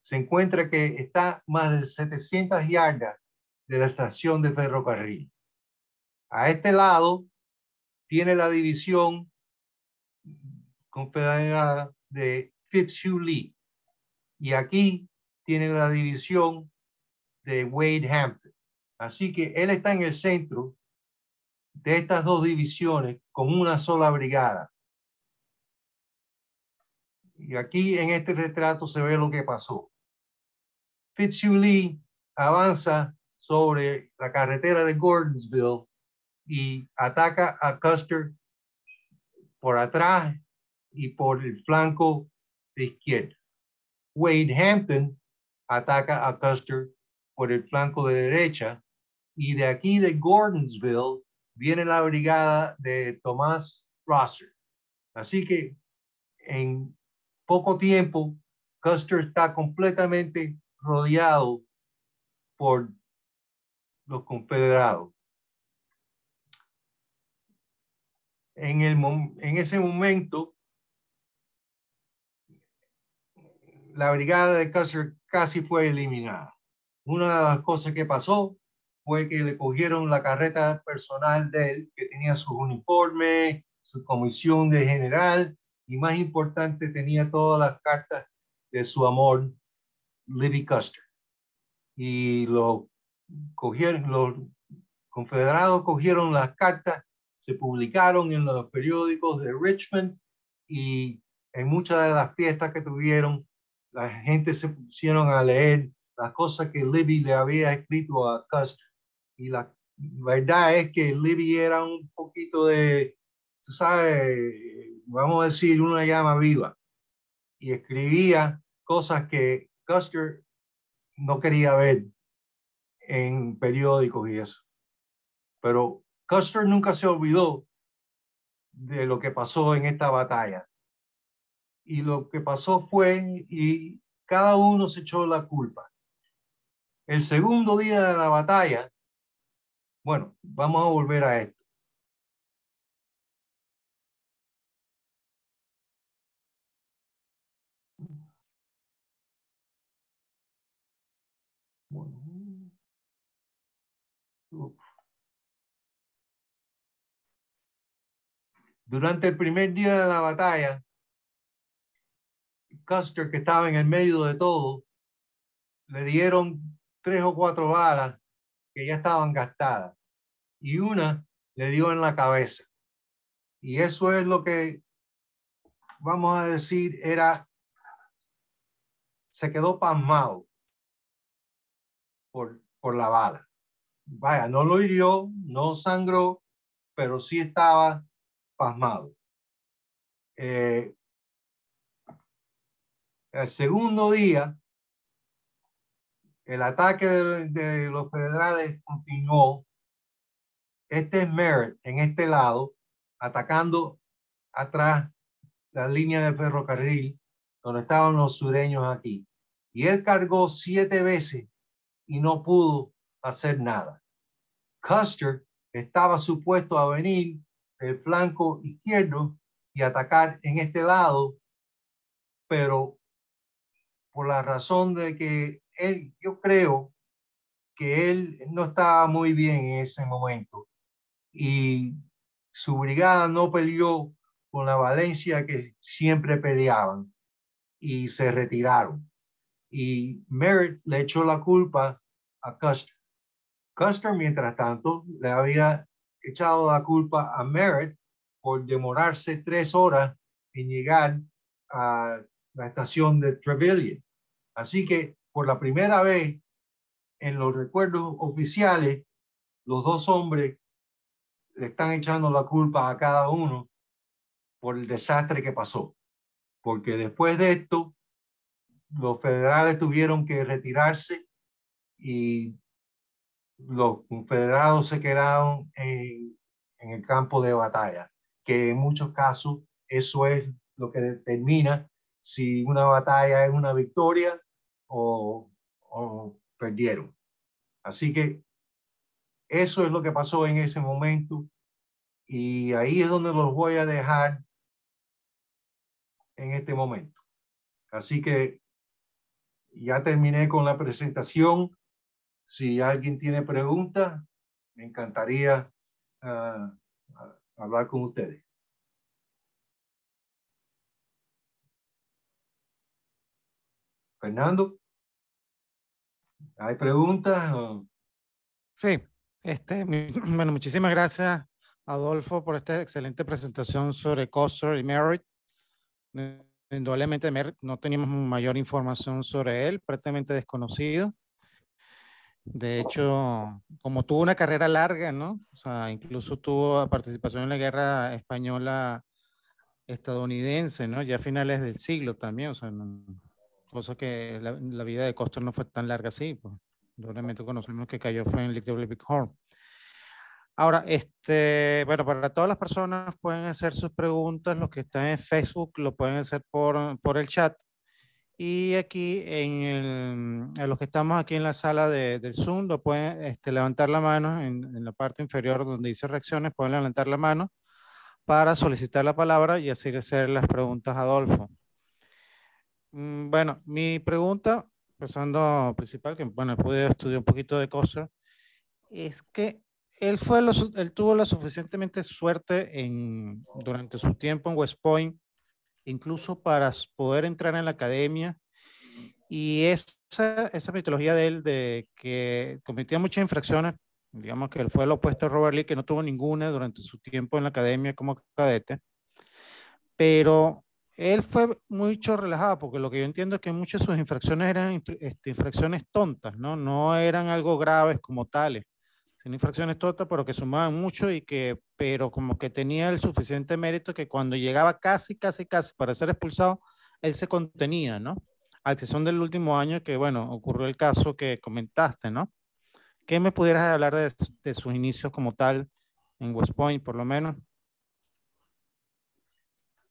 se encuentra que está más de 700 yardas de la estación de ferrocarril. A este lado tiene la división confederada de Fitzhugh Lee y aquí tiene la división de Wade Hampton. Así que él está en el centro de estas dos divisiones con una sola brigada. Y aquí en este retrato se ve lo que pasó. Fitzhugh Lee avanza sobre la carretera de Gordonsville y ataca a Custer por atrás y por el flanco de izquierda. Wade Hampton ataca a Custer por el flanco de derecha y de aquí de Gordonsville viene la brigada de Tomás Rosser. Así que en poco tiempo, Custer está completamente rodeado por los confederados. En, el, en ese momento, la brigada de Custer casi fue eliminada. Una de las cosas que pasó fue que le cogieron la carreta personal de él, que tenía sus uniformes, su comisión de general y más importante, tenía todas las cartas de su amor Libby Custer. Y lo cogieron, los confederados cogieron las cartas, se publicaron en los periódicos de Richmond y en muchas de las fiestas que tuvieron, la gente se pusieron a leer las cosas que Libby le había escrito a Custer. Y la verdad es que Libby era un poquito de, tú sabes, vamos a decir, una llama viva. Y escribía cosas que Custer no quería ver en periódicos y eso. Pero Custer nunca se olvidó de lo que pasó en esta batalla. Y lo que pasó fue, y cada uno se echó la culpa. El segundo día de la batalla, bueno, vamos a volver a esto. Durante el primer día de la batalla, Custer, que estaba en el medio de todo, le dieron tres o cuatro balas que ya estaban gastadas y una le dio en la cabeza. Y eso es lo que, vamos a decir, era, se quedó pasmado por, por la bala. Vaya, no lo hirió, no sangró, pero sí estaba pasmado. Eh, el segundo día, el ataque de, los federales continuó. Este es Merritt en este lado, atacando atrás la línea de ferrocarril donde estaban los sureños aquí. Y él cargó siete veces y no pudo hacer nada. Custer estaba supuesto a venir del flanco izquierdo y atacar en este lado, pero por la razón de que él, yo creo que él no estaba muy bien en ese momento y su brigada no peleó con la Valencia que siempre peleaban y se retiraron. Y Merritt le echó la culpa a Custer. Custer, mientras tanto, le había echado la culpa a Merritt por demorarse tres horas en llegar a la estación de Trevelyan. Así que por la primera vez en los recuerdos oficiales, los dos hombres le están echando la culpa a cada uno por el desastre que pasó. Porque después de esto, los federales tuvieron que retirarse y los confederados se quedaron en, el campo de batalla, que en muchos casos eso es lo que determina si una batalla es una victoria o, perdieron. Así que eso es lo que pasó en ese momento y ahí es donde los voy a dejar en este momento. Así que ya terminé con la presentación. Si alguien tiene preguntas, me encantaría ah, hablar con ustedes. Fernando, ¿hay preguntas? Sí, este, bueno, muchísimas gracias, Adolfo, por esta excelente presentación sobre Custer y Merritt. Indudablemente, Merritt no teníamos mayor información sobre él, prácticamente desconocido. De hecho, como tuvo una carrera larga, ¿no? O sea, incluso tuvo participación en la guerra española estadounidense, ¿no? Ya a finales del siglo también, o sea, cosa que la, vida de Costa no fue tan larga así. Pues. Doblemente conocemos que cayó fue en Little Big Horn. Ahora, este, bueno, para todas las personas pueden hacer sus preguntas, los que están en Facebook lo pueden hacer por, por el chat. Y aquí, en, el, los que estamos aquí en la sala de, del Zoom, lo pueden este, levantar la mano en, en, la parte inferior donde dice reacciones, pueden levantar la mano para solicitar la palabra y así hacer las preguntas a Adolfo. Mm, bueno, mi pregunta, empezando principal, que bueno, pude estudiar un poquito de cosas, es que él, fue él tuvo la suficientemente suerte en, durante su tiempo en West Point, incluso para poder entrar en la academia Y esa, esa mitología de él, de que cometía muchas infracciones, digamos que él fue el opuesto a Robert Lee, que no tuvo ninguna durante su tiempo en la academia como cadete, pero él fue mucho relajado, porque lo que yo entiendo es que muchas de sus infracciones eran este, infracciones tontas, ¿no? No eran algo graves como tales, sino infracciones tontas, pero que sumaban mucho y que, pero como que tenía el suficiente mérito que cuando llegaba casi, casi, casi para ser expulsado, él se contenía, ¿no? A excepción del último año que, bueno, ocurrió el caso que comentaste, ¿no? ¿Qué me pudieras hablar de, de sus inicios como tal en West Point, por lo menos?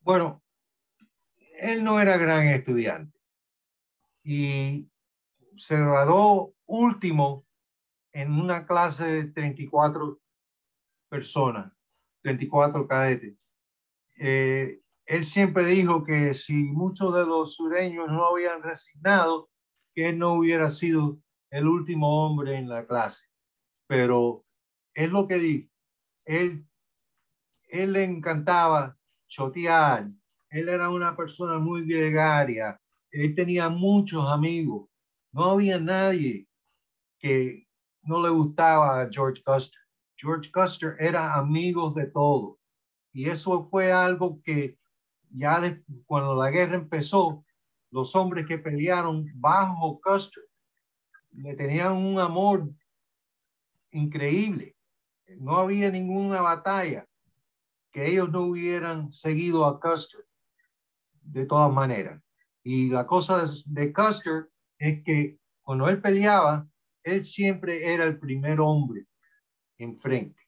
Bueno, él no era gran estudiante y se graduó último en una clase de 34 personas, 34 cadetes. Eh, él siempre dijo que si muchos de los sureños no habían resignado, que él no hubiera sido el último hombre en la clase. Pero es lo que dijo. Él, él le encantaba chotear, él era una persona muy gregaria. Él tenía muchos amigos. No había nadie que no le gustaba a George Custer. George Custer era amigo de todos. Y eso fue algo que ya cuando la guerra empezó, los hombres que pelearon bajo Custer le tenían un amor increíble. No había ninguna batalla que ellos no hubieran seguido a Custer de todas maneras. Y la cosa de Custer es que cuando él peleaba, él siempre era el primer hombre enfrente.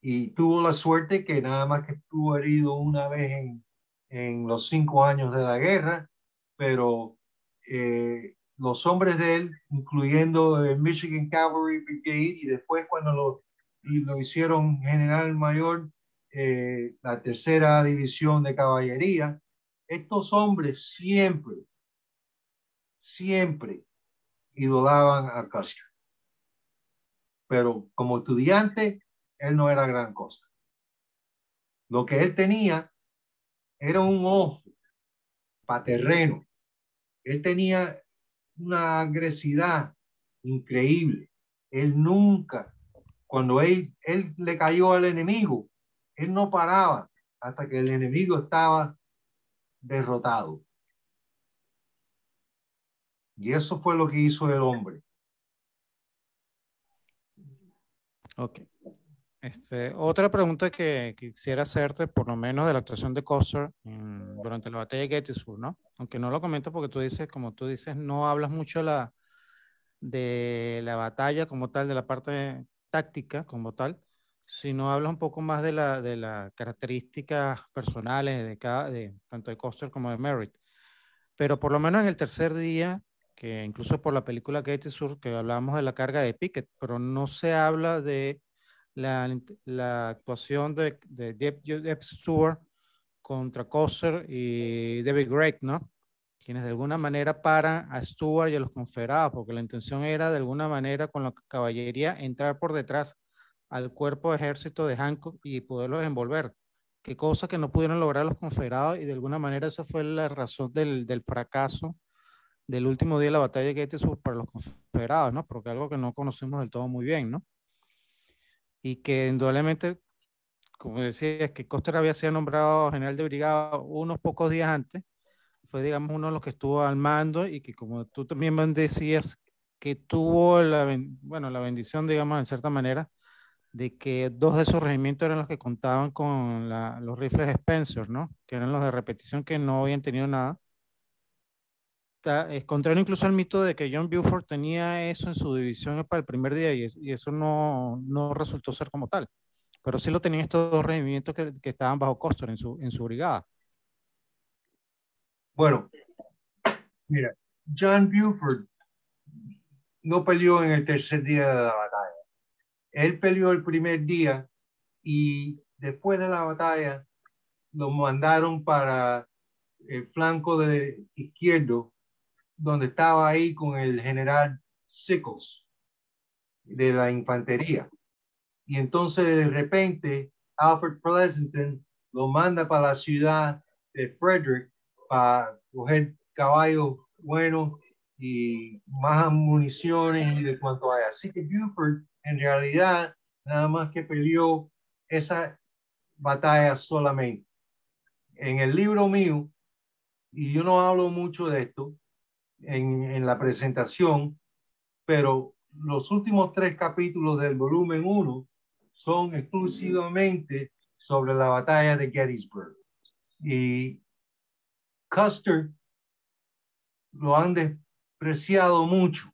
Y tuvo la suerte que nada más que estuvo herido una vez en, en los cinco años de la guerra, pero eh, los hombres de él, incluyendo el Michigan Cavalry Brigade, y después cuando lo, hicieron general mayor, eh, la tercera división de caballería, estos hombres siempre, siempre idolaban a Custer. Pero como estudiante, él no era gran cosa. Lo que él tenía era un ojo para terreno. Él tenía una agresividad increíble. Él nunca, cuando él, él le cayó al enemigo, él no paraba hasta que el enemigo estaba derrotado. Y eso fue lo que hizo el hombre. Ok. Este, otra pregunta que, quisiera hacerte, por lo menos de la actuación de Custer durante la batalla de Gettysburg, ¿no? Aunque no lo comento porque tú dices, como tú dices, no hablas mucho la, de la batalla como tal, de la parte táctica como tal, no hablas un poco más de, la, de las características personales de cada, de, tanto de Coster como de Merritt. Pero por lo menos en el tercer día, que incluso por la película Sur que hablamos de la carga de Pickett, pero no se habla de la, la actuación de, de Jeff, Stewart contra Coster y David Gregg, ¿no? Quienes de alguna manera paran a Stewart y a los confederados, porque la intención era de alguna manera con la caballería entrar por detrás al cuerpo de ejército de Hancock y poderlos envolver. Qué cosa que no pudieron lograr los confederados y de alguna manera esa fue la razón del, del fracaso del último día de la batalla de Gettysburg para los confederados, ¿no? Porque algo que no conocemos del todo muy bien, ¿no? Y que indudablemente, como decía, es que Coster había sido nombrado general de brigada unos pocos días antes, fue, digamos, uno de los que estuvo al mando y que, como tú también decías, que tuvo la, bueno, la bendición, digamos, en cierta manera, de que dos de esos regimientos eran los que contaban con los rifles Spencer, ¿no? Que eran los de repetición que no habían tenido nada. Es contrario incluso al mito de que John Buford tenía eso en su división para el primer día y, eso no, no, resultó ser como tal. Pero sí lo tenían estos dos regimientos que, estaban bajo Custer en su, en su brigada. Bueno, mira, John Buford no peleó en el tercer día de la batalla él peleó el primer día y después de la batalla lo mandaron para el flanco de izquierdo, donde estaba ahí con el general Sickles de la infantería. Y entonces de repente Alfred Pleasanton lo manda para la ciudad de Frederick para coger caballos bueno y más municiones y de cuanto hay. Así que Buford en realidad nada más que peleó esa batalla solamente. En el libro mío, y yo no hablo mucho de esto en, en la presentación, pero los últimos tres capítulos del volumen 1 son exclusivamente sobre la batalla de Gettysburg. Y Custer lo han despreciado mucho.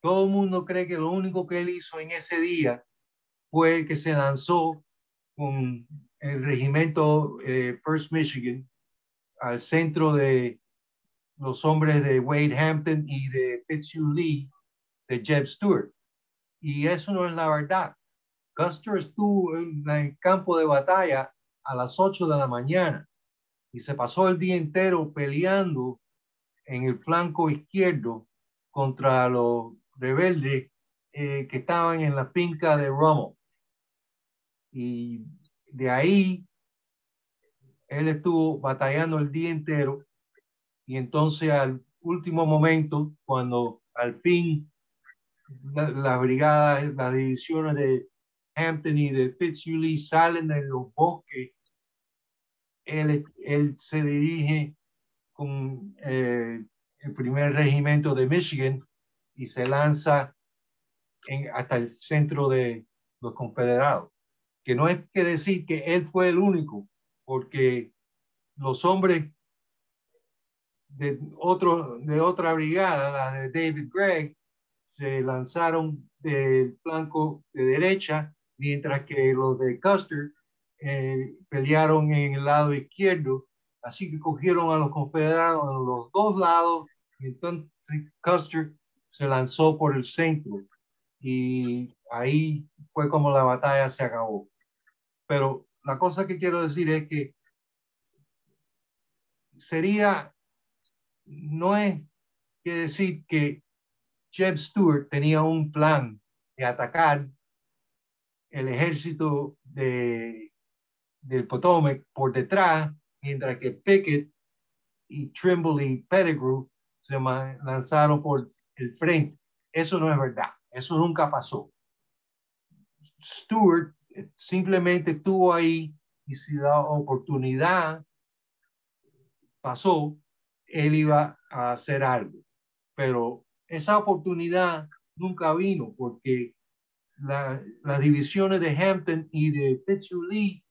Todo el mundo cree que lo único que él hizo en ese día fue que se lanzó con el regimiento eh, First Michigan al centro de los hombres de Wade Hampton y de Fitzhugh Lee de Jeb Stuart. Y eso no es la verdad. Custer estuvo en el campo de batalla a las 8 de la mañana y se pasó el día entero peleando en el flanco izquierdo contra los rebeldes eh, que estaban en la finca de Rommel. Y de ahí él estuvo batallando el día entero y entonces al último momento, cuando al fin las la brigadas, las divisiones de Hampton y de Fitzhugh salen de los bosques, él, él se dirige con eh, el primer regimiento de Michigan y se lanza en, hasta el centro de los confederados. Que no es que decir que él fue el único, porque los hombres de, otro, de otra brigada, la de David Gregg, se lanzaron del flanco de derecha, mientras que los de Custer eh, pelearon en el lado izquierdo. Así que cogieron a los confederados en los dos lados y entonces Custer se lanzó por el centro y ahí fue como la batalla se acabó. Pero la cosa que quiero decir es que sería, no es que decir que Jeb Stuart tenía un plan de atacar el ejército de, del Potomac por detrás, mientras que Pickett y Trimble y Pettigrew se lanzaron por el frente. Eso no es verdad. Eso nunca pasó. Stuart simplemente estuvo ahí y si la oportunidad pasó, él iba a hacer algo. Pero esa oportunidad nunca vino porque las divisiones de Hampton y de Fitzhugh Lee,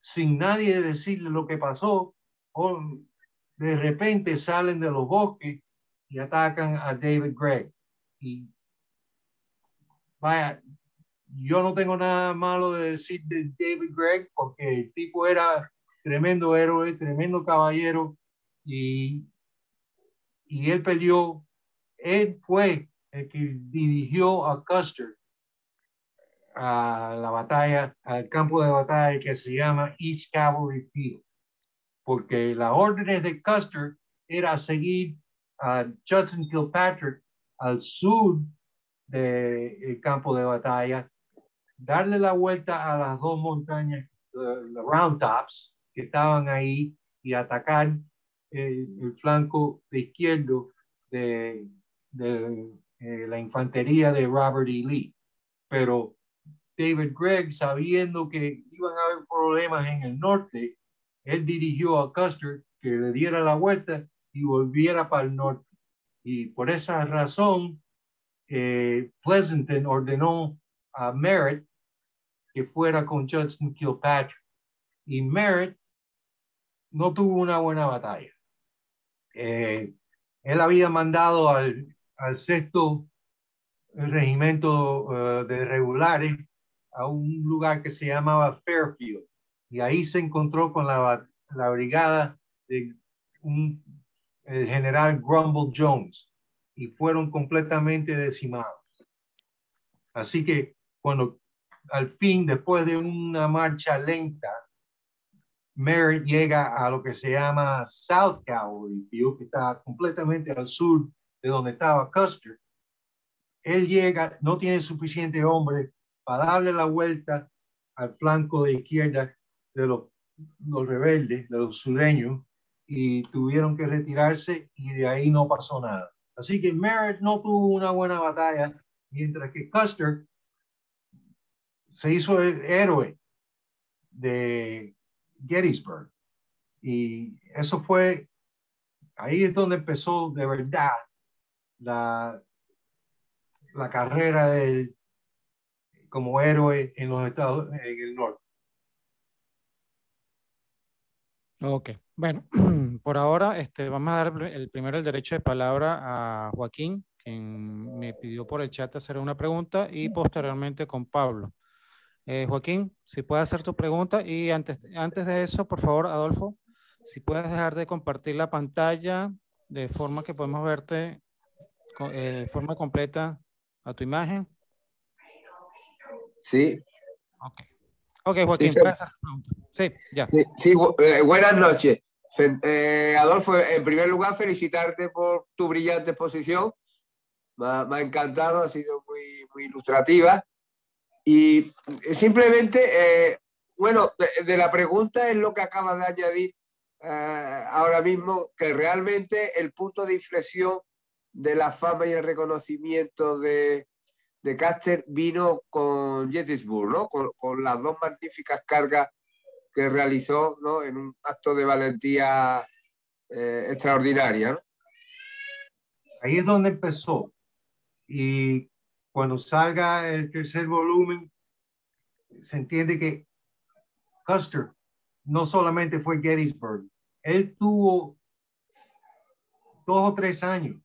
sin nadie decirle lo que pasó, o de repente salen de los bosques y atacan a David Gregg. Y vaya, yo no tengo nada malo de decir de David Gregg porque el tipo era tremendo héroe, tremendo caballero y, y él peleó él fue el que dirigió a Custer a la batalla, al campo de batalla que se llama East Cavalry Field, porque la orden de Custer era seguir a Judson Kilpatrick al sur del campo de batalla, darle la vuelta a las dos montañas, los Round Tops, que estaban ahí, y atacar el, flanco izquierdo de de eh, la infantería de Robert E. Lee. Pero David Gregg, sabiendo que iban a haber problemas en el norte, él dirigió a Custer que le diera la vuelta y volviera para el norte. Y por esa razón, eh, Pleasanton ordenó a Merritt que fuera con Judson Kilpatrick. Y Merritt no tuvo una buena batalla. Eh, él había mandado al sexto regimiento uh, de regulares a un lugar que se llamaba Fairfield y ahí se encontró con la, brigada de un, general Grumble Jones y fueron completamente decimados. Así que cuando al fin, después de una marcha lenta, Merritt llega a lo que se llama South Cavalry que está completamente al sur de donde estaba Custer, él llega, no tiene suficiente hombre para darle la vuelta al flanco de izquierda de los, los rebeldes, de los sureños, y tuvieron que retirarse y de ahí no pasó nada. Así que Merritt no tuvo una buena batalla, mientras que Custer se hizo el héroe de Gettysburg. Y eso fue, ahí es donde empezó de verdad la, la carrera de, como héroe en los Estados, en el norte. Ok, bueno, por ahora este, vamos a dar el primero el derecho de palabra a Joaquín, quien me pidió por el chat hacer una pregunta, y posteriormente con Pablo. Eh, Joaquín, si puedes hacer tu pregunta, y antes, antes de eso, por favor, Adolfo, si puedes dejar de compartir la pantalla de forma que podemos verte eh, de forma completa a tu imagen. Sí. Ok. Ok, Joaquín, Sí, sí, ya. Sí, sí, bu- eh, buenas noches. Eh, Adolfo, en primer lugar, felicitarte por tu brillante exposición. Me ha, me ha encantado, ha sido muy, muy ilustrativa. Y simplemente, eh, bueno, de, la pregunta es lo que acabas de añadir eh, ahora mismo, que realmente el punto de inflexión de la fama y el reconocimiento de, de Caster vino con Gettysburg, ¿no? Con, con las dos magníficas cargas que realizó ¿no? en un acto de valentía eh, extraordinaria. ¿no? Ahí es donde empezó. Y cuando salga el tercer volumen, se entiende que Custer no solamente fue Gettysburg, él tuvo dos o tres años,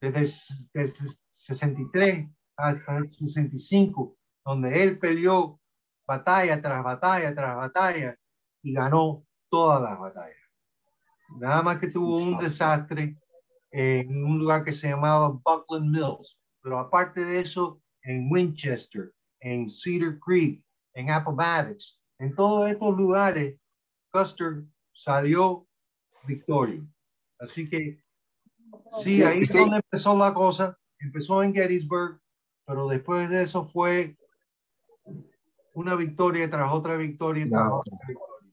desde, desde 63 hasta el 65, donde él peleó batalla tras batalla tras batalla y ganó todas las batallas. Nada más que tuvo un desastre en un lugar que se llamaba Buckland Mills, pero aparte de eso, en Winchester, en Cedar Creek, en Appomattox, en todos estos lugares, Custer salió victoria. Así que sí, ahí es sí. donde empezó la cosa. Empezó en Gettysburg, pero después de eso fue una victoria tras otra victoria tras No. otra victoria.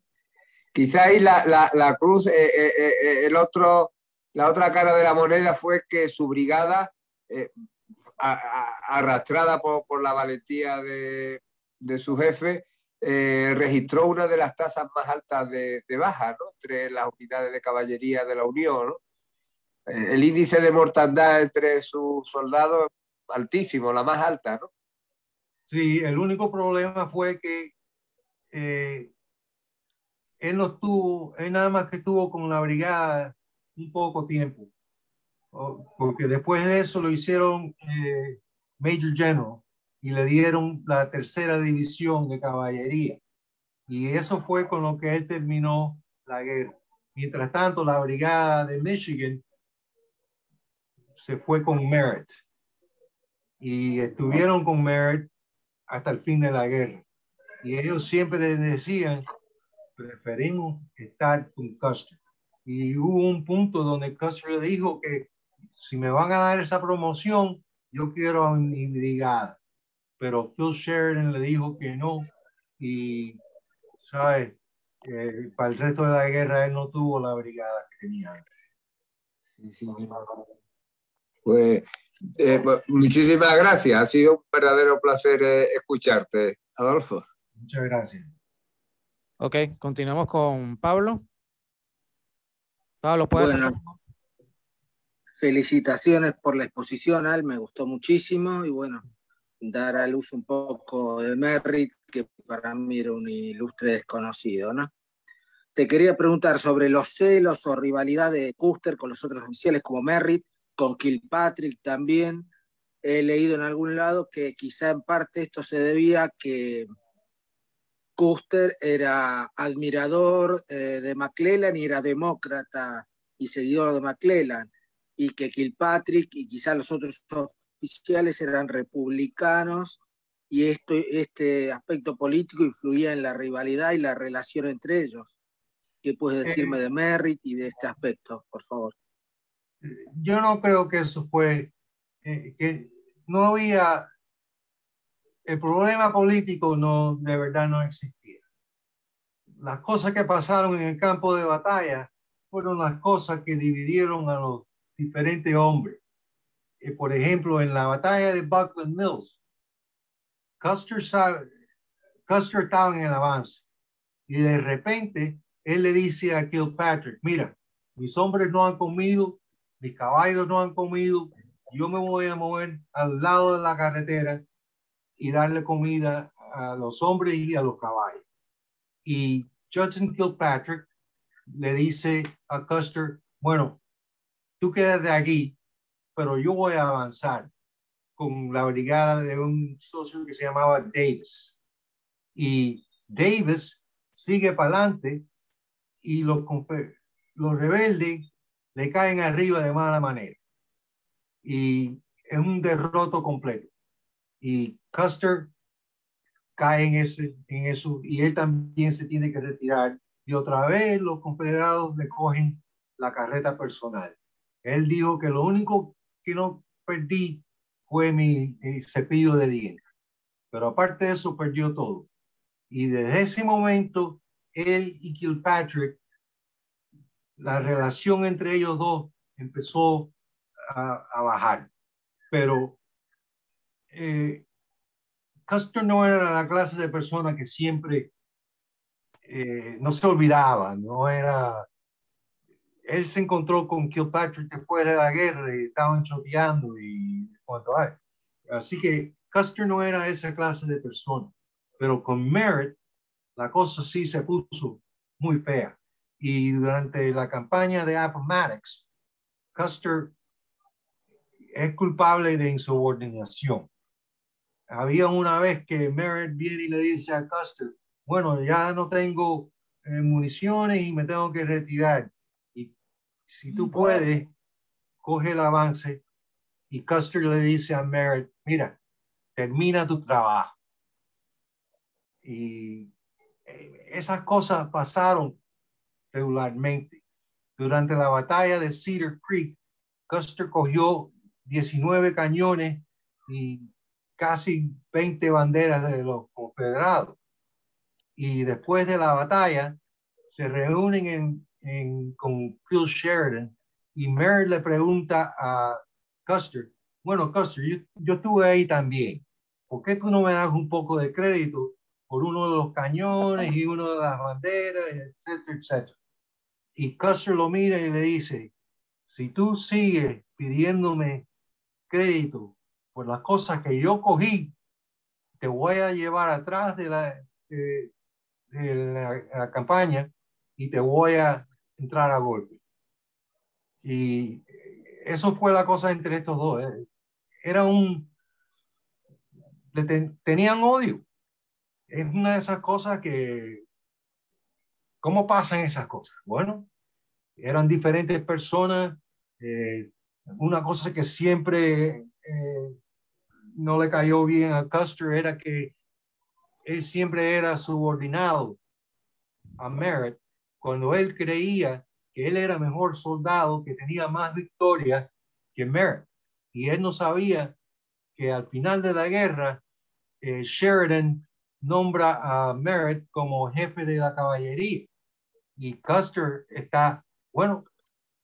Quizá ahí la, la, la cruz, eh, eh, eh, el otro, la otra cara de la moneda fue que su brigada, eh, arrastrada por, por la valentía de, de su jefe, eh, registró una de las tasas más altas de, de baja entre las unidades de caballería de la Unión. Eh, El índice de mortandad entre sus soldados altísimo, la más alta, ¿no? Sí, el único problema fue que eh, él no estuvo, él nada más que estuvo con la brigada un poco tiempo, porque después de eso lo hicieron eh, Major General y le dieron la tercera división de caballería. Y eso fue con lo que él terminó la guerra. Mientras tanto, la brigada de Michigan se fue con Merritt y estuvieron con Merritt hasta el fin de la guerra. Y ellos siempre decían, preferimos estar con Custer. Y hubo un punto donde Custer dijo que si me van a dar esa promoción, yo quiero a mi brigada. Pero Phil Sheridan le dijo que no. Y, ¿sabes? Eh, para el resto de la guerra él no tuvo la brigada que tenía. antes. Pues eh, pues, muchísimas gracias. Ha sido un verdadero placer eh, escucharte, Adolfo. Muchas gracias. Ok, continuamos con Pablo. Pablo, ¿puedes hacer- felicitaciones por la exposición, Al, me gustó muchísimo y bueno, dar a luz un poco de Merritt, que para mí era un ilustre desconocido, ¿no? Te quería preguntar sobre los celos o rivalidad de Custer con los otros oficiales como Merritt, con Kilpatrick también. He leído en algún lado que quizá en parte esto se debía a que Custer era admirador eh, de McClellan y era demócrata y seguidor de McClellan, y que Kilpatrick y quizá los otros oficiales eran republicanos, y esto, este aspecto político influía en la rivalidad y la relación entre ellos. ¿Qué puedes decirme de Merritt y de este aspecto, por favor? yo no creo que eso fue, eh, que no había, el problema político no, de verdad no existía. Las cosas que pasaron en el campo de batalla fueron las cosas que dividieron a los diferentes hombres. Eh, por ejemplo, en la batalla de Buckland Mills, Custer, Custer estaba en el avance y de repente él le dice a Kilpatrick, mira, mis hombres no han comido, mis caballos no han comido, yo me voy a mover al lado de la carretera y darle comida a los hombres y a los caballos. Y Judson Kilpatrick le dice a Custer, bueno, tú quédate aquí, pero yo voy a avanzar con la brigada de un socio que se llamaba Davis. Y Davis sigue para adelante y los, los rebeldes le caen arriba de mala manera. Y es un derroto completo. Y Custer cae en, ese, en eso y él también se tiene que retirar. Y otra vez los confederados le cogen la carreta personal. Él dijo que lo único que no perdí fue mi, cepillo de dientes. Pero aparte de eso, perdió todo. Y desde ese momento, él y Kilpatrick, la relación entre ellos dos empezó a, a bajar. Pero eh, Custer no era la clase de persona que siempre eh, no se olvidaba, no era... Él se encontró con Kilpatrick después de la guerra y estaban choteando y cuanto hay. Así que Custer no era esa clase de persona, pero con Merritt la cosa sí se puso muy fea. Y durante la campaña de Appomattox, Custer es culpable de insubordinación había una vez que Merritt viene y le dice a Custer, bueno, ya no tengo eh, municiones y me tengo que retirar. Si tú puedes, coge el avance. Y Custer le dice a Merritt, mira, termina tu trabajo. Y eh, esas cosas pasaron regularmente. Durante la batalla de Cedar Creek, Custer cogió 19 cañones y casi 20 banderas de los confederados. Y después de la batalla, se reúnen en, en, con Phil Sheridan y Merritt le pregunta a Custer, bueno, Custer, yo, yo estuve ahí también. ¿Por qué tú no me das un poco de crédito por uno de los cañones y uno de las banderas, etcétera, etcétera? Y Custer lo mira y le dice, si tú sigues pidiéndome crédito por las cosas que yo cogí, te voy a llevar atrás de la, de, la, campaña y te voy a entrar a golpe. Y eso fue la cosa entre estos dos. ¿eh? Era un... tenían odio. Es una de esas cosas que... ¿Cómo pasan esas cosas? Bueno, eran diferentes personas. Eh, una cosa que siempre eh, no le cayó bien a Custer era que él siempre era subordinado a Merritt cuando él creía que él era mejor soldado, que tenía más victorias que Merritt. Y él no sabía que al final de la guerra, eh, Sheridan nombra a Merritt como jefe de la caballería. Y Custer está, bueno,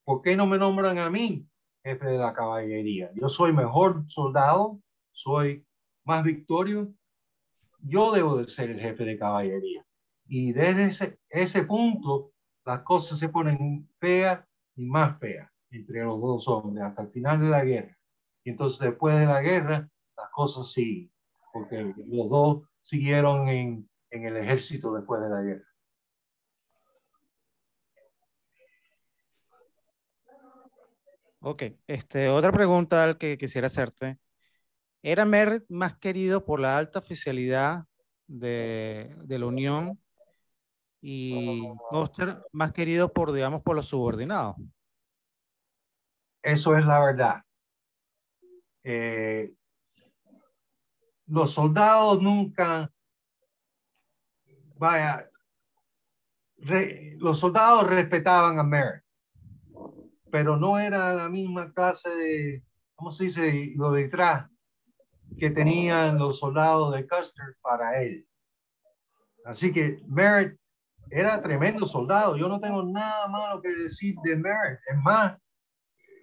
¿por qué no me nombran a mí jefe de la caballería? Yo soy mejor soldado, soy más victorio, yo debo de ser el jefe de caballería. Y desde ese, ese punto, las cosas se ponen feas y más feas entre los dos hombres hasta el final de la guerra. Y entonces después de la guerra, las cosas siguen, porque los dos siguieron en, en el ejército después de la guerra. Ok, este, otra pregunta que quisiera hacerte era Merritt más querido por la alta oficialidad de, la Unión y Custer más querido por, digamos, por los subordinados. Eso es la verdad. Eh, los soldados nunca, vaya, los soldados respetaban a Merritt, pero no era la misma clase de, ¿cómo se dice? Lo detrás que tenían los soldados de Custer para él. Así que Merritt era tremendo soldado. Yo no tengo nada malo que decir de Merritt. Es más,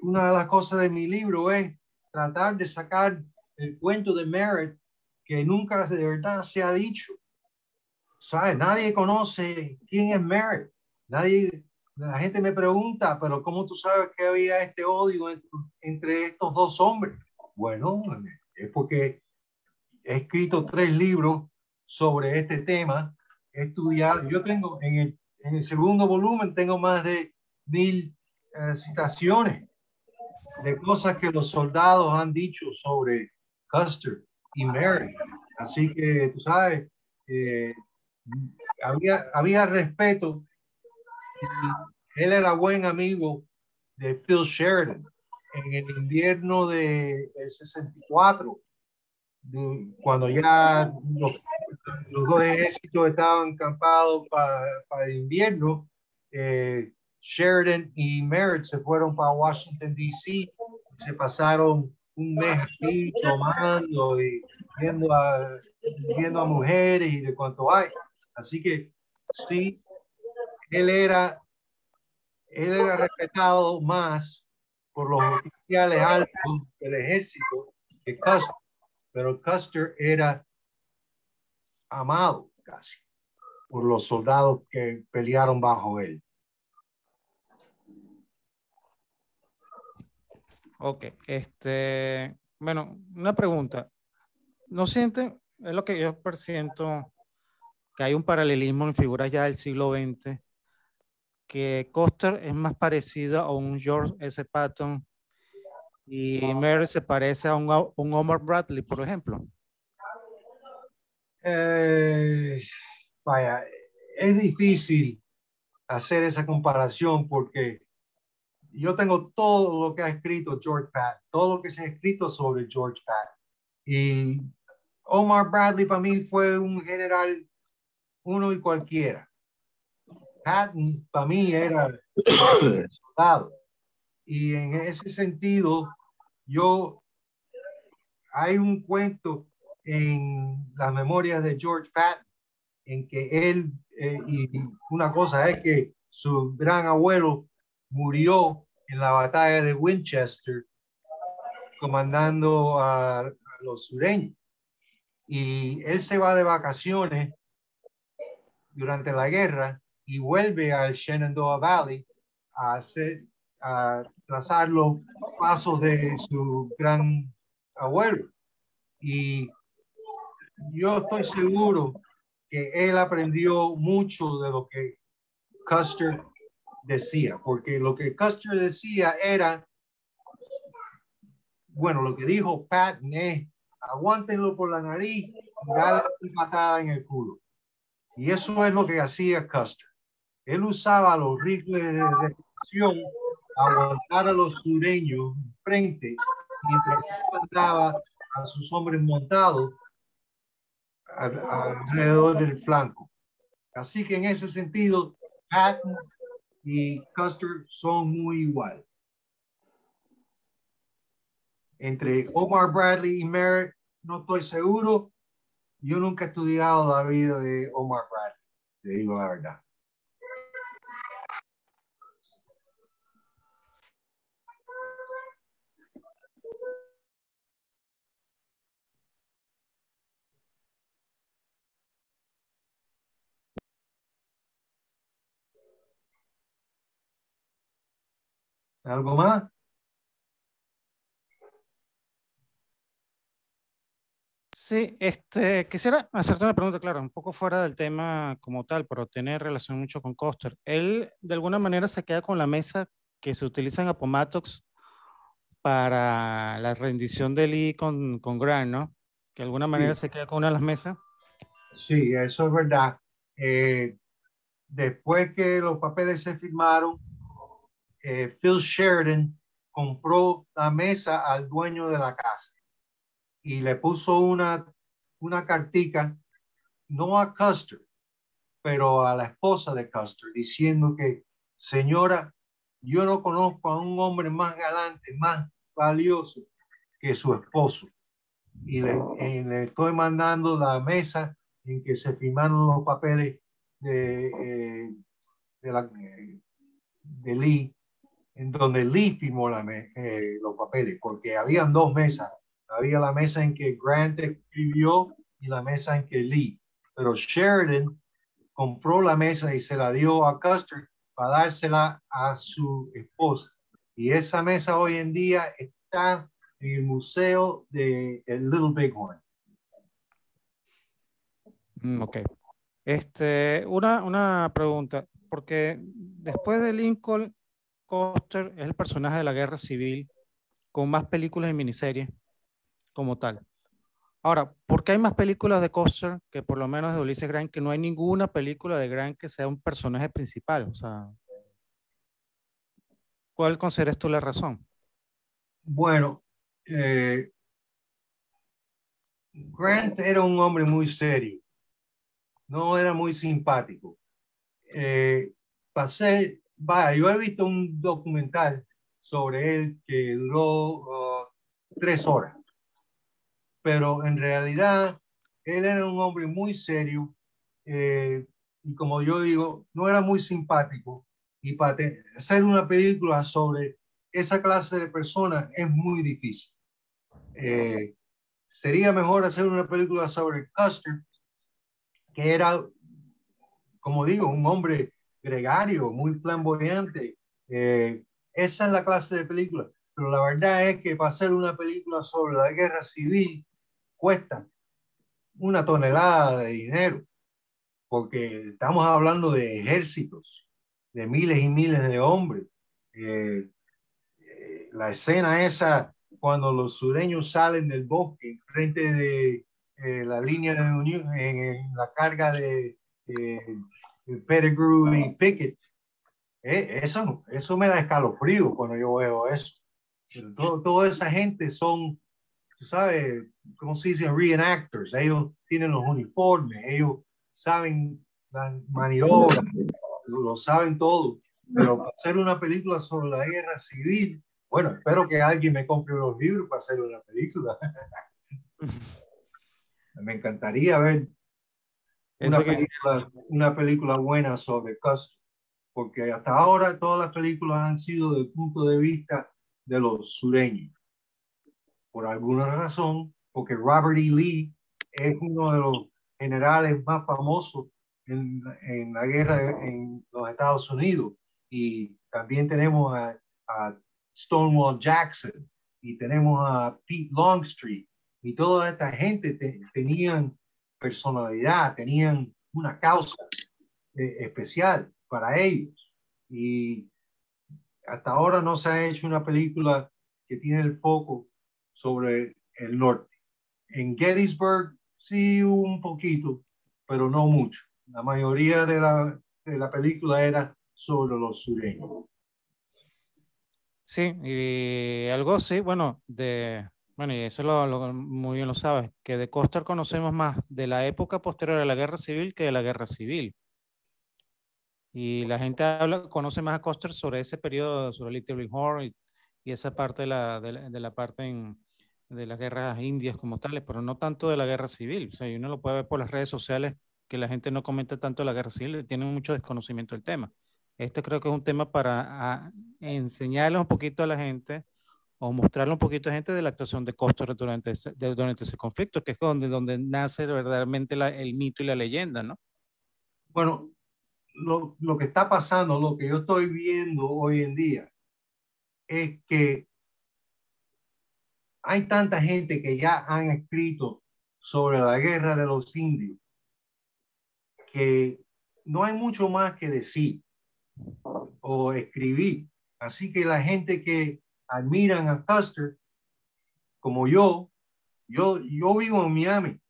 una de las cosas de mi libro es tratar de sacar el cuento de Merritt que nunca de verdad se ha dicho. ¿Sabes? Nadie conoce quién es Merritt. Nadie, la gente me pregunta, pero ¿cómo tú sabes que había este odio entre, entre estos dos hombres? Bueno, es porque he escrito tres libros sobre este tema estudiar. Yo tengo en el, en el segundo volumen, tengo más de mil eh, citaciones de cosas que los soldados han dicho sobre Custer y Mary. Así que, tú sabes, eh, había, había respeto. Él era buen amigo de Phil Sheridan en el invierno del de 64 cuando ya los, dos ejércitos estaban acampados para, el invierno, eh, Sheridan y Merritt se fueron para Washington, D.C. Se pasaron un mes aquí tomando y viendo a, viendo a mujeres y de cuánto hay. Así que sí, él era, él era respetado más por los oficiales altos del ejército que Custer pero Custer era amado casi por los soldados que pelearon bajo él. Ok, este, bueno, una pregunta. ¿No sienten, es lo que yo persiento, que hay un paralelismo en figuras ya del siglo XX, que Custer es más parecido a un George S. Patton y Mary se parece a un, un Omar Bradley, por ejemplo. Eh, vaya, es difícil hacer esa comparación porque yo tengo todo lo que ha escrito George Pat, todo lo que se ha escrito sobre George Pat. Y Omar Bradley para mí fue un general uno y cualquiera. Patton para mí era soldado. Y en ese sentido, yo, hay un cuento en las memorias de George Patton en que él, eh, y una cosa es que su gran abuelo murió en la batalla de Winchester comandando a, a los sureños. Y él se va de vacaciones durante la guerra y vuelve al Shenandoah Valley a hacer, a trazar los pasos de su gran abuelo. Y yo estoy seguro que él aprendió mucho de lo que Custer decía, porque lo que Custer decía era, bueno, lo que dijo Patton es, aguántenlo por la nariz y dale en el culo. Y eso es lo que hacía Custer. Él usaba los rifles de acción aguantar a los sureños frente mientras mandaba a sus hombres montados alrededor del flanco. Así que en ese sentido, Patton y Custer son muy igual. Entre Omar Bradley y Merritt, no estoy seguro. Yo nunca he estudiado la vida de Omar Bradley, te digo la verdad. ¿Algo más? Sí, este, quisiera hacerte una pregunta, claro, un poco fuera del tema como tal, pero tiene relación mucho con Coster. Él, de alguna manera, se queda con la mesa que se utiliza en Appomattox para la rendición de Lee con, con Grant, ¿no? Que de alguna manera se queda con una de las mesas. Sí, eso es verdad. Eh, después que los papeles se firmaron, eh, Phil Sheridan compró la mesa al dueño de la casa y le puso una, una cartica, no a Custer, pero a la esposa de Custer, diciendo que, señora, yo no conozco a un hombre más galante, más valioso que su esposo. Y le, le estoy mandando la mesa en que se firmaron los papeles de, eh, de Lee, en donde Lee firmó la, eh, los papeles, porque habían dos mesas. Había la mesa en que Grant escribió y la mesa en que Lee. Pero Sheridan compró la mesa y se la dio a Custer para dársela a su esposa. Y esa mesa hoy en día está en el museo de Little Bighorn. Mm, ok. Este, una, una pregunta, porque después de Lincoln, Custer es el personaje de la guerra civil con más películas y miniseries como tal. Ahora, ¿por qué hay más películas de Custer que por lo menos de Ulysses Grant, que no hay ninguna película de Grant que sea un personaje principal? O sea, ¿cuál consideras tú la razón? Bueno, eh, Grant era un hombre muy serio, no era muy simpático. Eh, vaya, yo he visto un documental sobre él que duró uh, tres horas pero en realidad él era un hombre muy serio eh, y como yo digo, no era muy simpático. Y para hacer una película sobre esa clase de personas es muy difícil. Eh, sería mejor hacer una película sobre Custer, que era, como digo, un hombre gregario, muy flamboyante. Eh, esa es la clase de película. Pero la verdad es que para hacer una película sobre la guerra civil, cuesta una tonelada de dinero, porque estamos hablando de ejércitos, de miles y miles de hombres. Eh, eh, la escena esa, cuando los sureños salen del bosque frente de eh, la línea de unión, en, la carga de Pettigrew y Pickett, eso, eso me da escalofrío cuando yo veo eso. todo, toda esa gente son tú sabes, ¿cómo se dice? Reenactors. Ellos tienen los uniformes, ellos saben las maniobras, lo saben todo. Pero para hacer una película sobre la guerra civil, bueno, espero que alguien me compre los libros para hacer una película. me encantaría ver una película, una película buena sobre Custer, porque hasta ahora todas las películas han sido desde el punto de vista de los sureños por alguna razón, porque Robert E. Lee es uno de los generales más famosos en, en la guerra en los Estados Unidos. Y también tenemos a, Stonewall Jackson y tenemos a Pete Longstreet. Y toda esta gente tenían personalidad, tenían una causa eh, especial para ellos. Y hasta ahora no se ha hecho una película que tiene el foco sobre el norte. En Gettysburg sí un poquito, pero no mucho. La mayoría de la, de la película era sobre los sureños. Sí, y algo sí, bueno, de, bueno, y eso lo, muy bien lo sabes, que de Coster conocemos más de la época posterior a la guerra civil que de la guerra civil. Y la gente habla, conoce más a Coster sobre ese periodo, sobre Little Big Horn y, y, esa parte de la, de la, parte en, de las guerras indias como tales, pero no tanto de la guerra civil. O sea, uno lo puede ver por las redes sociales que la gente no comenta tanto la guerra civil, tienen mucho desconocimiento del tema. Este creo que es un tema para enseñarle un poquito a la gente o mostrarle un poquito a la gente de la actuación de Costa durante ese, durante ese conflicto, que es donde, donde nace verdaderamente el mito y la leyenda, ¿no? Bueno, lo, lo que está pasando, lo que yo estoy viendo hoy en día, es que hay tanta gente que ya han escrito sobre la guerra de los indios que no hay mucho más que decir o escribir. Así que la gente que admiran a Custer, como yo, yo, yo vivo en Miami.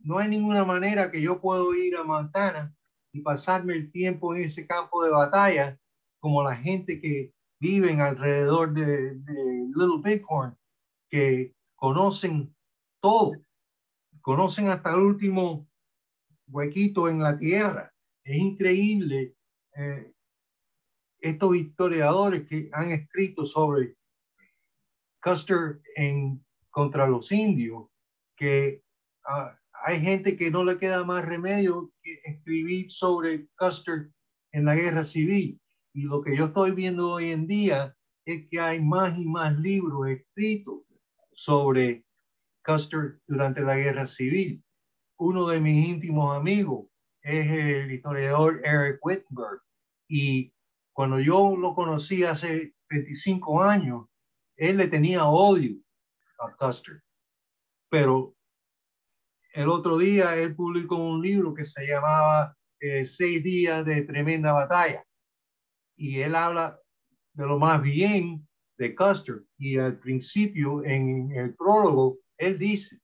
No hay ninguna manera que yo puedo ir a Montana y pasarme el tiempo en ese campo de batalla como la gente que vive alrededor de, de Little Bighorn que conocen todo, conocen hasta el último huequito en la tierra. Es increíble eh, estos historiadores que han escrito sobre Custer en contra los indios, que ah, hay gente que no le queda más remedio que escribir sobre Custer en la guerra civil. Y lo que yo estoy viendo hoy en día es que hay más y más libros escritos sobre Custer durante la guerra civil. Uno de mis íntimos amigos es el historiador Eric Wittenberg. Y cuando yo lo conocí hace 25 años, él le tenía odio a Custer. Pero el otro día él publicó un libro que se llamaba eh, Seis días de tremenda batalla. Y él habla de lo más bien de Custer. Y al principio, en el prólogo, él dice,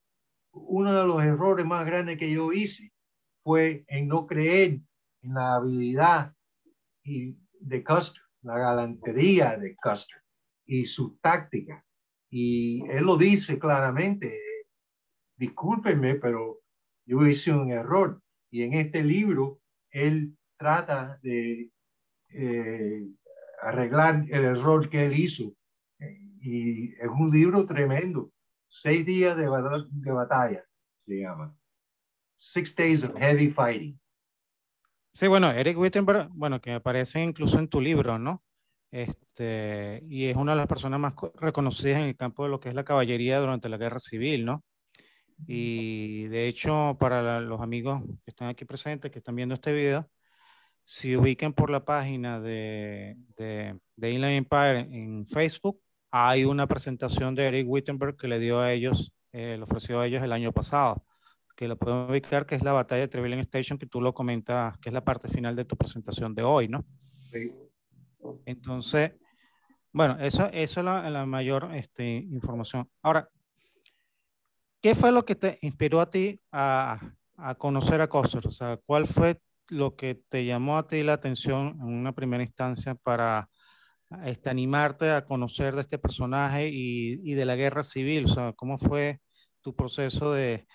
uno de los errores más grandes que yo hice fue en no creer en la habilidad y de Custer, la galantería de Custer y su táctica. Y él lo dice claramente, discúlpenme, pero yo hice un error. Y en este libro, él trata de eh, arreglar el error que él hizo. Y es un libro tremendo. Seis días de, de batalla, se llama. Six Days of Heavy Fighting. Sí, bueno, Eric Wittenberg, bueno, que aparece incluso en tu libro, ¿no? Este, y es una de las personas más reconocidas en el campo de lo que es la caballería durante la guerra civil, ¿no? Y de hecho, para los amigos que están aquí presentes, que están viendo este video, si ubiquen por la página de, de, de Inland Empire en Facebook, hay una presentación de Eric Wittenberg que le dio a ellos, eh, le ofreció a ellos el año pasado, que lo pueden ubicar, que es la batalla de Trevelyan Station, que tú lo comentas, que es la parte final de tu presentación de hoy, ¿no? Sí. Entonces, bueno, eso, eso es la, la mayor este, información. Ahora, ¿qué fue lo que te inspiró a ti a, a conocer a Coster? O sea, ¿cuál fue lo que te llamó a ti la atención en una primera instancia para este, animarte a conocer de este personaje y, y, de la guerra civil? O sea, ¿cómo fue tu proceso de,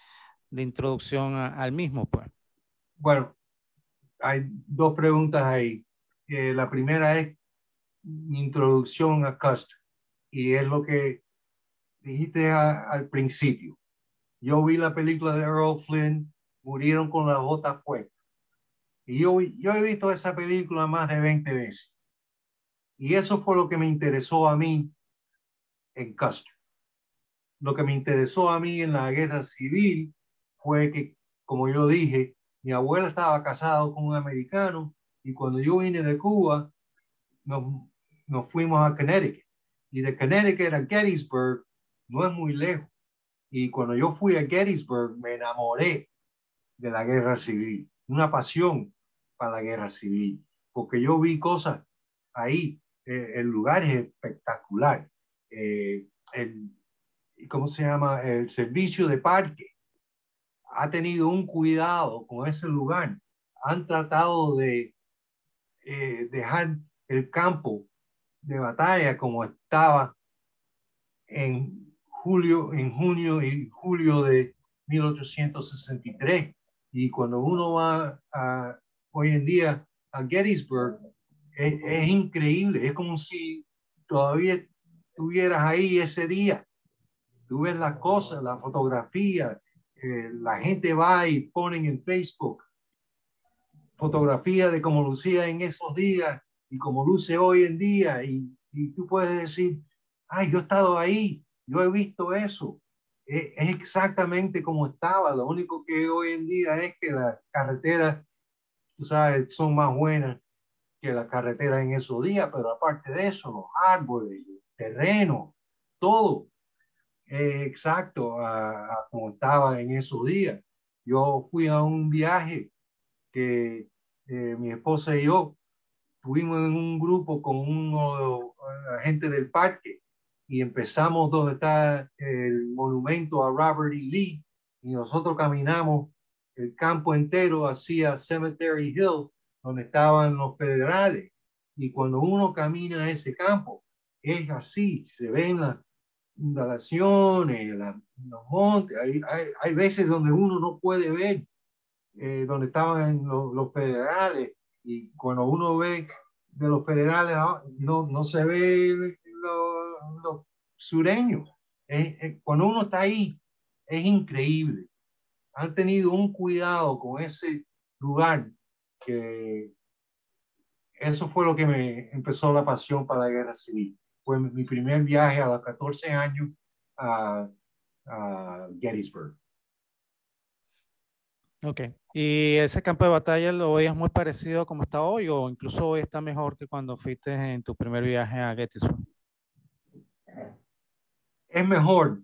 de introducción a, al mismo? Pues? Bueno, hay dos preguntas ahí. Eh, la primera es mi introducción a Custer y es lo que dijiste a, al principio. Yo vi la película de Earl Flynn, murieron con la bota puesta. Y yo, yo he visto esa película más de 20 veces. Y eso fue lo que me interesó a mí en Custer. Lo que me interesó a mí en la guerra civil fue que, como yo dije, mi abuela estaba casada con un americano y cuando yo vine de Cuba, nos, nos fuimos a Connecticut. Y de Connecticut a Gettysburg no es muy lejos. Y cuando yo fui a Gettysburg, me enamoré de la guerra civil, una pasión para la guerra civil, porque yo vi cosas ahí, eh, el lugar es espectacular. Eh, el, ¿Cómo se llama? El servicio de parque ha tenido un cuidado con ese lugar. Han tratado de eh, dejar el campo de batalla como estaba en julio, en junio y julio de 1863. Y cuando uno va a, hoy en día a Gettysburg, es, es increíble, es como si todavía estuvieras ahí ese día. Tú ves las cosas, la fotografía, eh, la gente va y ponen en Facebook fotografía de cómo lucía en esos días y cómo luce hoy en día. Y, tú puedes decir, ay, yo he estado ahí, yo he visto eso. Es, es exactamente como estaba, lo único que hoy en día es que las carreteras, tú sabes, son más buenas que las carreteras en esos días, pero aparte de eso, los árboles, el terreno, todo eh, exacto a, a, como estaba en esos días. Yo fui a un viaje que eh, mi esposa y yo estuvimos en un grupo con un agente del parque y empezamos donde está el monumento a Robert E. Lee y nosotros caminamos el campo entero hacia Cemetery Hill, donde estaban los federales. Y cuando uno camina ese campo, es así, se ven las instalaciones, la, los montes, hay, hay, hay, veces donde uno no puede ver eh, donde estaban los, los, federales y cuando uno ve de los federales ah, no, no se ve los, los sureños. Cuando uno está ahí es increíble. Han tenido un cuidado con ese lugar que eso fue lo que me empezó la pasión para la guerra civil. Fue mi primer viaje a los 14 años a, a Gettysburg. Ok. ¿Y ese campo de batalla lo veías muy parecido como está hoy o incluso hoy está mejor que cuando fuiste en tu primer viaje a Gettysburg? Es mejor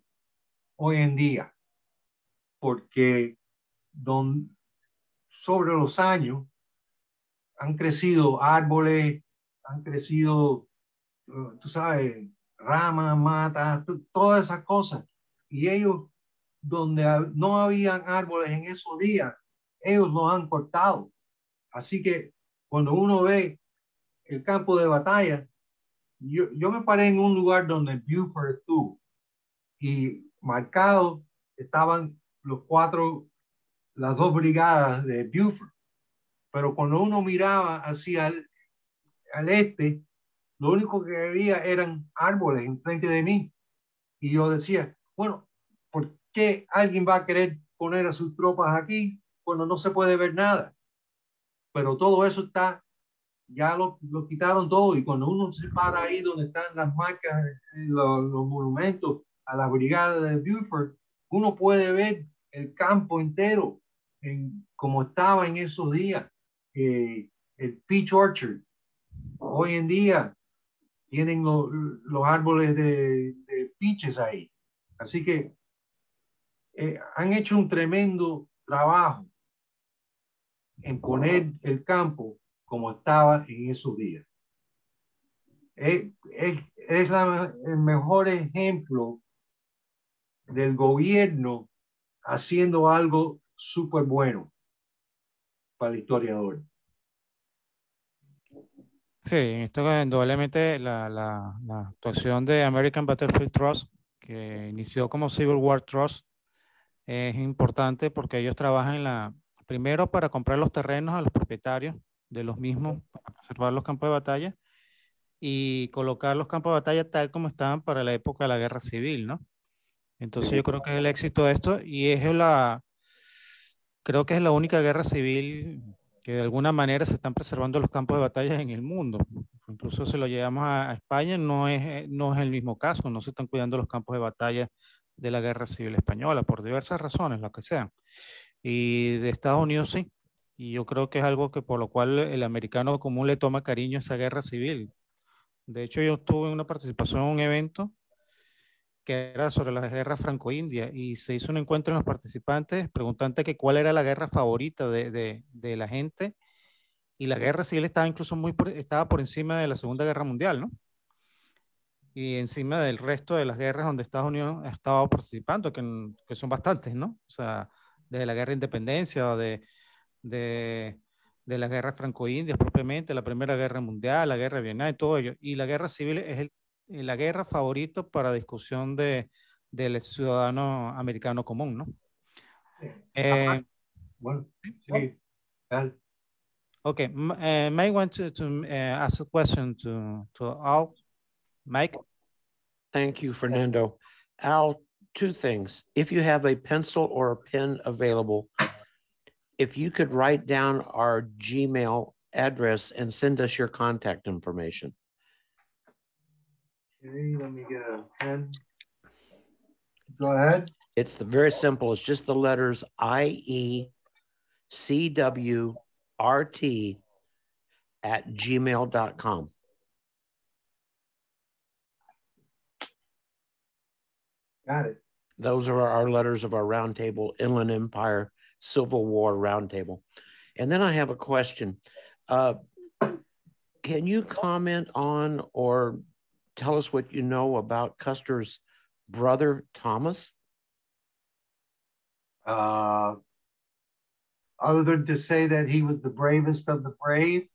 hoy en día porque don, sobre los años han crecido árboles, han crecido, tú sabes, ramas, matas, todas esas cosas. Y ellos donde no habían árboles en esos días, ellos los han cortado. Así que cuando uno ve el campo de batalla, yo, yo me paré en un lugar donde Buford estuvo y marcado estaban los cuatro, las dos brigadas de Buford. Pero cuando uno miraba hacia el al este, lo único que había eran árboles enfrente de mí. Y yo decía, bueno, ¿por que alguien va a querer poner a sus tropas aquí cuando no se puede ver nada. Pero todo eso está, ya lo, lo quitaron todo y cuando uno se para ahí donde están las marcas, los, los monumentos a la brigada de Buford, uno puede ver el campo entero en, como estaba en esos días. Eh, el Peach Orchard, hoy en día tienen los, árboles de, de ahí. Así que eh, han hecho un tremendo trabajo en poner el campo como estaba en esos días. Es, es, el mejor ejemplo del gobierno haciendo algo súper bueno para el historiador. Sí, esto indudablemente la, la, la actuación de American Battlefield Trust, que inició como Civil War Trust, es importante porque ellos trabajan en la, primero para comprar los terrenos a los propietarios de los mismos, para preservar los campos de batalla y colocar los campos de batalla tal como estaban para la época de la guerra civil, ¿no? Entonces yo creo que es el éxito de esto y es la, creo que es la única guerra civil que de alguna manera se están preservando los campos de batalla en el mundo. Incluso si lo llevamos a, España, no es, no es el mismo caso, no se están cuidando los campos de batalla de la Guerra Civil Española, por diversas razones, lo que sean. Y de Estados Unidos sí. Y yo creo que es algo que por lo cual el americano común le toma cariño a esa guerra civil. De hecho, yo estuve en una participación en un evento que era sobre la guerra franco-india y se hizo un encuentro en los participantes preguntando que cuál era la guerra favorita de, de, de, la gente y la guerra civil estaba incluso muy por, estaba por encima de la Segunda Guerra Mundial, ¿no? y encima del resto de las guerras donde Estados Unidos ha estado participando, que, que son bastantes, ¿no? O sea, desde la guerra de independencia o de, de, de la guerra franco-india propiamente, la Primera Guerra Mundial, la guerra de Vietnam y todo ello. Y la guerra civil es el, la guerra favorito para discusión de, del ciudadano americano común, ¿no? Eh, bueno, sí. Okay, uh, may I want to, to uh, ask a question to, to all Mike? Thank you, Fernando. Al, two things. If you have a pencil or a pen available, if you could write down our Gmail address and send us your contact information. Okay, let me get a pen. Go ahead. It's very simple. It's just the letters I E C W R T at gmail.com. Got it. Those are our letters of our roundtable, Inland Empire Civil War roundtable. And then I have a question. Uh, can you comment on or tell us what you know about Custer's brother, Thomas? Uh, other than to say that he was the bravest of the brave,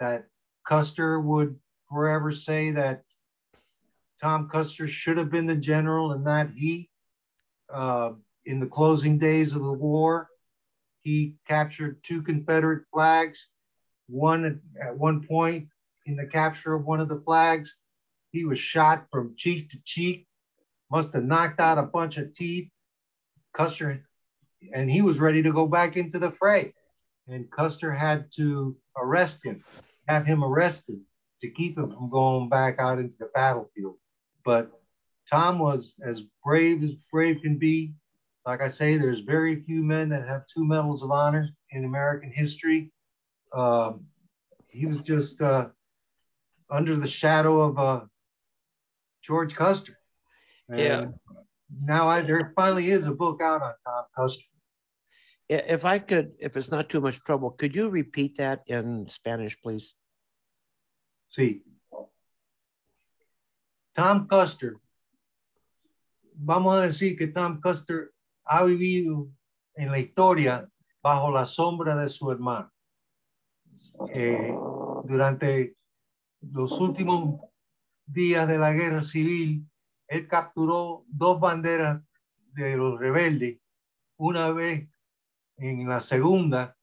that Custer would forever say that Tom Custer should have been the general and not he. Uh, in the closing days of the war, he captured two Confederate flags. One at, at one point in the capture of one of the flags, he was shot from cheek to cheek, must have knocked out a bunch of teeth. Custer, and he was ready to go back into the fray. and Custer had to arrest him, have him arrested to keep him from going back out into the battlefield. But Tom was as brave as brave can be. Like I say, there's very few men that have two medals of honor in American history. Um, he was just uh, under the shadow of uh, George Custer. And Yeah. Now I, there finally is a book out on Tom Custer. If I could, if it's not too much trouble, could you repeat that in Spanish, please? Sí. Tom Custer. Vamos a decir que Tom Custer ha vivido en la historia bajo la sombra de su hermano. Eh, durante los últimos días de la guerra civil, él capturó dos banderas de los rebeldes. Una vez en la segunda,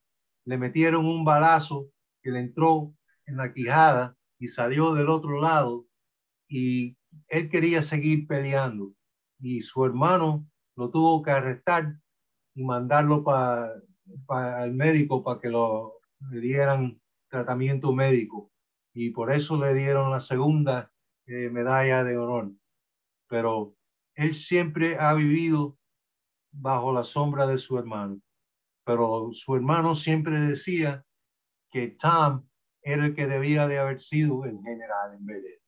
le metieron un balazo que le entró en la quijada y salió del otro lado y él quería seguir peleando y su hermano lo tuvo que arrestar y mandarlo para el médico para que lo le dieran tratamiento médico y por eso le dieron la segunda eh, medalla de honor. Pero él siempre ha vivido bajo la sombra de su hermano. Pero su hermano siempre decía que Tom era el que debía de haber sido el general en vez de él.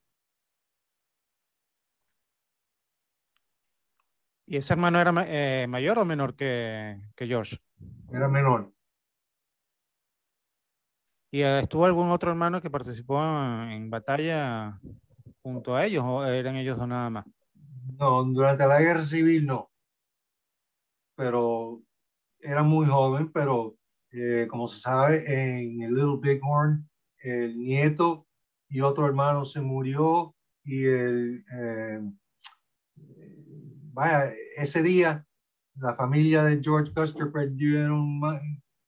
¿Y ese hermano era eh, mayor o menor que, que George? Era menor. ¿Y eh, estuvo algún otro hermano que participó en batalla junto a ellos o eran ellos dos nada más? No, durante la guerra civil no. Pero era muy joven, pero eh, como se sabe, en el Little Bighorn, el nieto y otro hermano se murió y el, eh, vaya, ese día la familia de George Custer perdieron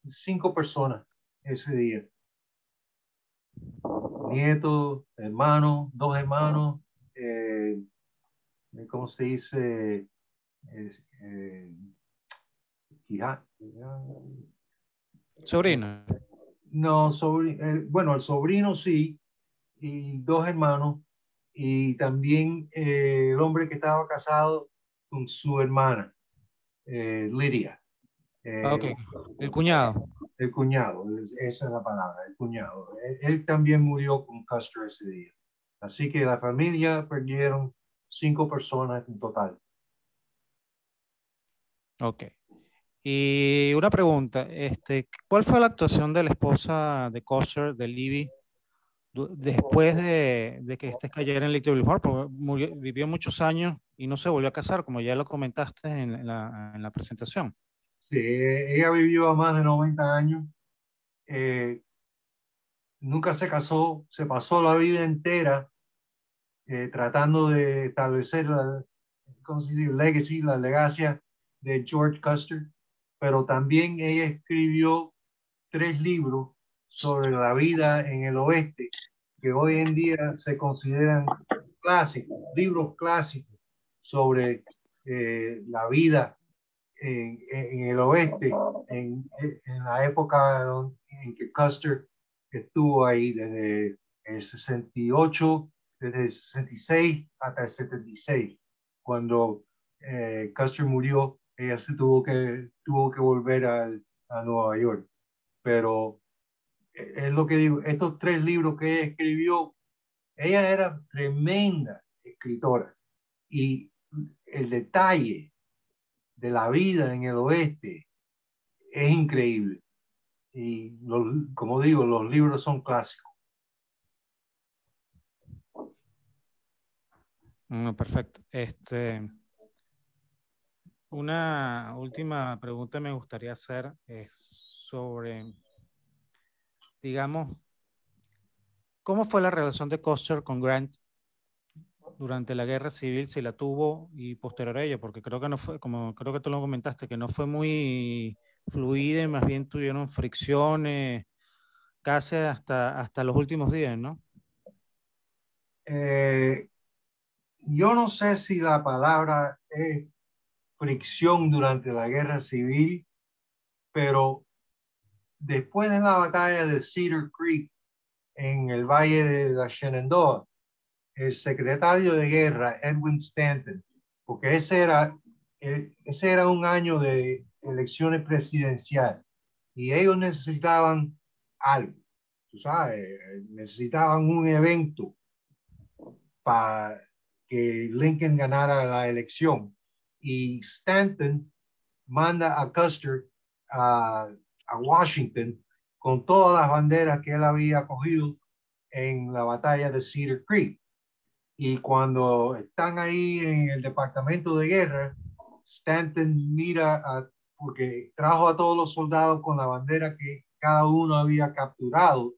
cinco personas ese día. Nieto, hermano, dos hermanos, eh, ¿cómo se dice? Es, eh, hija- Sobrino. no, eh, bueno, el sobrino sí, y dos hermanos, y también eh, el hombre que estaba casado con su hermana, eh, Lidia. Eh, ok. El cuñado. El cuñado, es- esa es la palabra, el cuñado. Él, él también murió con Custer ese día. Así que la familia perdieron cinco personas en total. Ok. Y una pregunta, este, ¿cuál fue la actuación de la esposa de Custer, de Libby, después de, de que este cayera en Little Bighorn? Porque vivió muchos años y no se volvió a casar, como ya lo comentaste en la, en la presentación. Ella vivió a más de 90 años. eh, nunca se casó, se pasó la vida entera eh, tratando de establecer la, legacy, la legacia de George Custer, pero también ella escribió tres libros sobre la vida en el oeste, que hoy en día se consideran clásicos, libros clásicos sobre eh, la vida en, en el oeste, en, en la época en que Custer estuvo ahí desde el 68, desde el 66 hasta el 76. Cuando eh, Custer murió, ella se tuvo que, tuvo que volver al- a Nueva York. Pero eh, es lo que digo, estos tres libros que ella escribió, ella era tremenda escritora. Y el detalle de la vida en el oeste es increíble. Y como digo, los libros son clásicos. Mm, perfecto. Este, una última pregunta me gustaría hacer es sobre, digamos, ¿cómo fue la relación de Custer con Grant durante la guerra civil, si la tuvo y posterior a ella? Porque creo que no fue, como creo que tú lo comentaste, que no fue muy fluida y más bien tuvieron fricciones casi hasta, hasta los últimos días, ¿no? Eh, yo no sé si la palabra es fricción durante la guerra civil, pero después de la batalla de Cedar Creek en el valle de la Shenandoah, el secretario de guerra, Edwin Stanton, porque ese era, ese era un año de elecciones presidenciales y ellos necesitaban algo, tú sabes, necesitaban un evento para que Lincoln ganara la elección. Y Stanton manda a Custer a, a Washington con todas las banderas que él había cogido en la batalla de Cedar Creek. Y cuando están ahí en el departamento de guerra, Stanton mira, porque trajo a todos los soldados con la bandera que cada uno había capturado,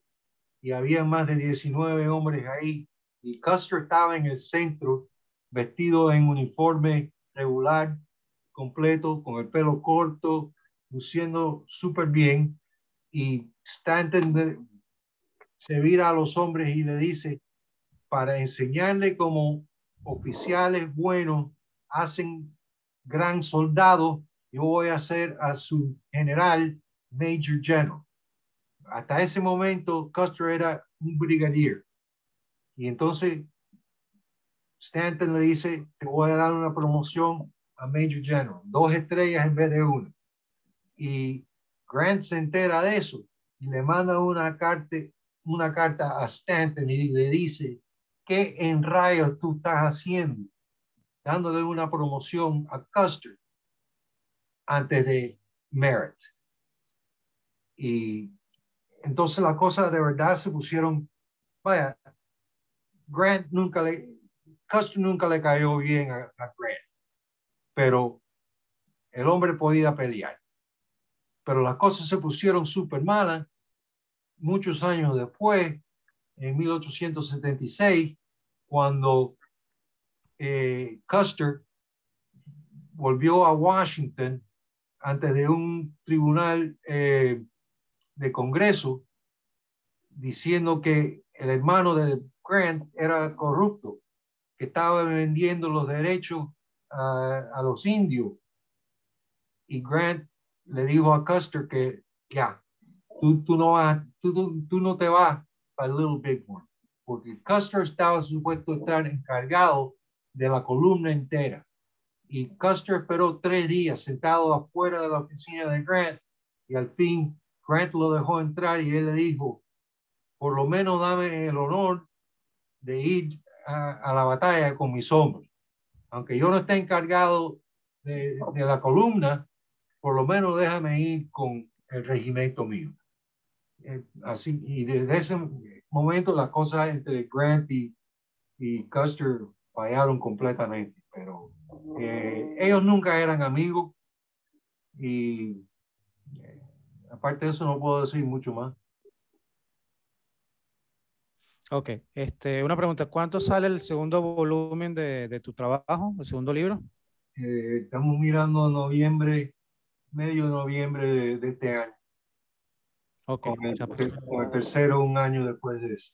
y había más de 19 hombres ahí, y Custer estaba en el centro, vestido en uniforme regular, completo, con el pelo corto, luciendo súper bien, y Stanton se vira a los hombres y le dice, para enseñarle como oficiales buenos hacen gran soldado, yo voy a hacer a su general Major General. Hasta ese momento, Custer era un brigadier. Y entonces Stanton le dice, te voy a dar una promoción a Major General, dos estrellas en vez de una. Y Grant se entera de eso y le manda una carta, una carta a Stanton y le dice, ¿qué en rayos tú estás haciendo? Dándole una promoción a Custer antes de Merritt. Y entonces las cosas de verdad se pusieron, vaya, Grant nunca le, Custer nunca le cayó bien a, a Grant, pero el hombre podía pelear. Pero las cosas se pusieron súper malas muchos años después en 1876, cuando eh, Custer volvió a Washington ante de un tribunal eh, de Congreso diciendo que el hermano de Grant era corrupto, que estaba vendiendo los derechos a, los indios. Y Grant le dijo a Custer que ya, tú no te vas a Little Big One, porque Custer estaba supuesto estar encargado de la columna entera. Y Custer esperó tres días sentado afuera de la oficina de Grant y al fin Grant lo dejó entrar y él le dijo, por lo menos dame el honor de ir a, la batalla con mis hombres. Aunque yo no esté encargado de, de la columna, por lo menos déjame ir con el regimiento mío. Eh, así, y desde ese momento las cosas entre Grant y, y Custer fallaron completamente, pero eh, ellos nunca eran amigos y eh, aparte de eso no puedo decir mucho más. Ok, este, una pregunta, ¿cuánto sale el segundo volumen de, de tu trabajo, el segundo libro? estamos mirando noviembre, medio noviembre de, de este año. Ok. Con el, tercero un año después de eso.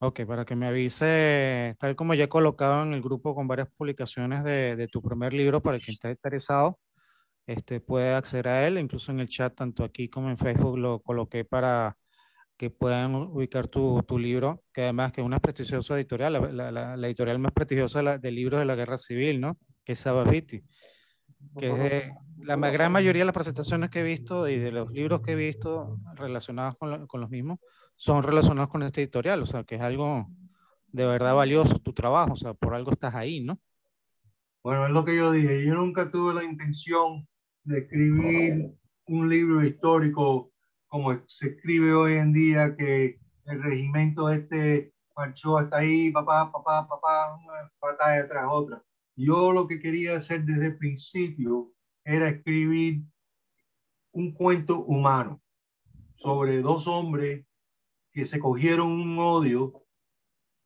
Ok, para que me avise, tal como ya he colocado en el grupo con varias publicaciones de, de tu primer libro, para quien esté interesado, este, puede acceder a él, incluso en el chat, tanto aquí como en Facebook, lo coloqué para que puedan ubicar tu, tu libro, que además que es una prestigiosa editorial, la, la, la editorial más prestigiosa de, de, libros de la guerra civil, ¿no? Que es Sabaviti que es de, la gran mayoría de las presentaciones que he visto y de los libros que he visto relacionados con, con, los mismos son relacionados con este editorial, o sea, que es algo de verdad valioso tu trabajo, o sea, por algo estás ahí, ¿no? Bueno, es lo que yo dije, yo nunca tuve la intención de escribir un libro histórico como se escribe hoy en día, que el regimiento este marchó hasta ahí, papá, papá, papá, una batalla tras otra. Yo lo que quería hacer desde el principio era escribir un cuento humano sobre dos hombres que se cogieron un odio,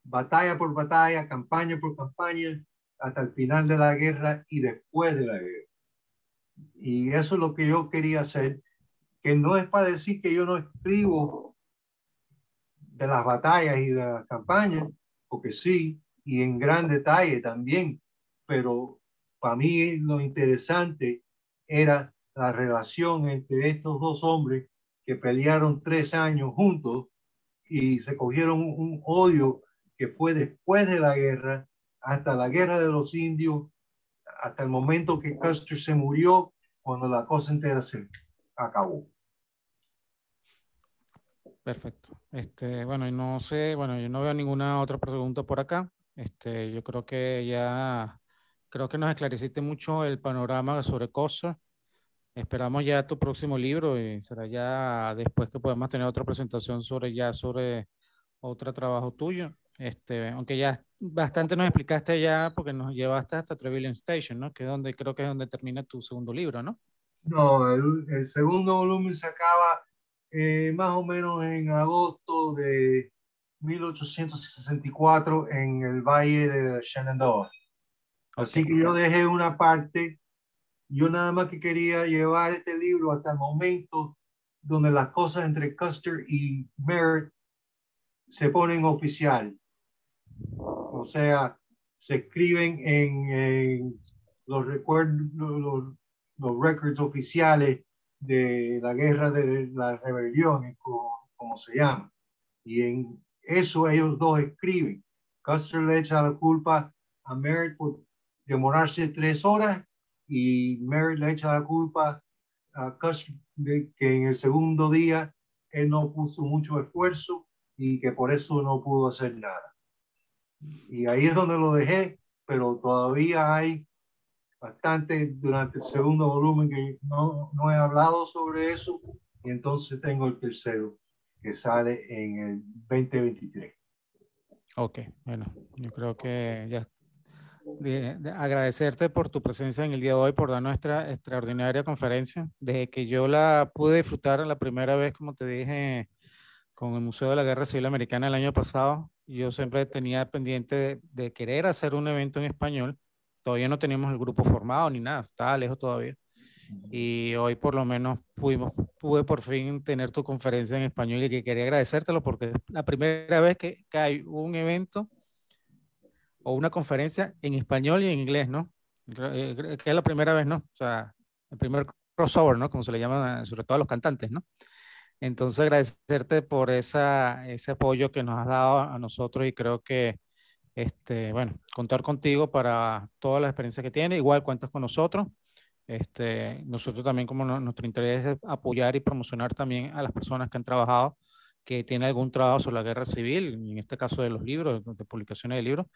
batalla por batalla, campaña por campaña, hasta el final de la guerra y después de la guerra. Y eso es lo que yo quería hacer, que no es para decir que yo no escribo de las batallas y de las campañas, porque sí, y en gran detalle también, pero para mí lo interesante era la relación entre estos dos hombres que pelearon tres años juntos y se cogieron un odio que fue después de la guerra, hasta la guerra de los indios, hasta el momento que Custer se murió, cuando la cosa entera se acabó. Perfecto. Este, bueno, no sé, bueno, yo no veo ninguna otra pregunta por acá. Este, yo creo que ya, creo que nos esclareciste mucho el panorama sobre Cosa. Esperamos ya tu próximo libro y será ya después que podamos tener otra presentación sobre ya sobre otro trabajo tuyo. Este, aunque ya bastante nos explicaste ya porque nos llevaste hasta Trevelyan Station, ¿no? Que es donde creo que es donde termina tu segundo libro, ¿no? No, el, el segundo volumen se acaba eh, más o menos en agosto de 1864 en el valle de Shenandoah. Así que yo dejé una parte, yo nada más que quería llevar este libro hasta el momento donde las cosas entre Custer y Merritt se ponen oficial. O sea, se escriben en, los recuerdos, los, los records oficiales de la guerra de la rebelión, como, se llama. Y en eso ellos dos escriben. Custer le echa la culpa a Merritt por demorarse tres horas y Merritt le echa la culpa a Custer de que en el segundo día él no puso mucho esfuerzo y que por eso no pudo hacer nada. Y ahí es donde lo dejé, pero todavía hay bastante durante el segundo volumen que no, no he hablado sobre eso y entonces tengo el tercero que sale en el 2023. Ok, bueno, yo creo que ya de, agradecerte por tu presencia en el día de hoy, por dar nuestra extraordinaria conferencia. Desde que yo la pude disfrutar la primera vez, como te dije, con el Museo de la Guerra Civil Americana el año pasado, yo siempre tenía pendiente de, de querer hacer un evento en español todavía no teníamos el grupo formado ni nada, estaba lejos todavía. Y hoy por lo menos pudimos, pude por fin tener tu conferencia en español y que quería agradecértelo porque es la primera vez que, que hay un evento o una conferencia en español y en inglés, ¿no? Eh, que es la primera vez, ¿no? O sea, el primer crossover, ¿no? Como se le llama sobre todo a los cantantes, ¿no? Entonces agradecerte por esa, ese apoyo que nos has dado a nosotros y creo que este, bueno, contar contigo para toda la experiencia que tiene. Igual cuentas con nosotros. Este, nosotros también como nuestro interés es apoyar y promocionar también a las personas que han trabajado, que tienen algún trabajo sobre la guerra civil, en este caso de los libros, de publicaciones de libros.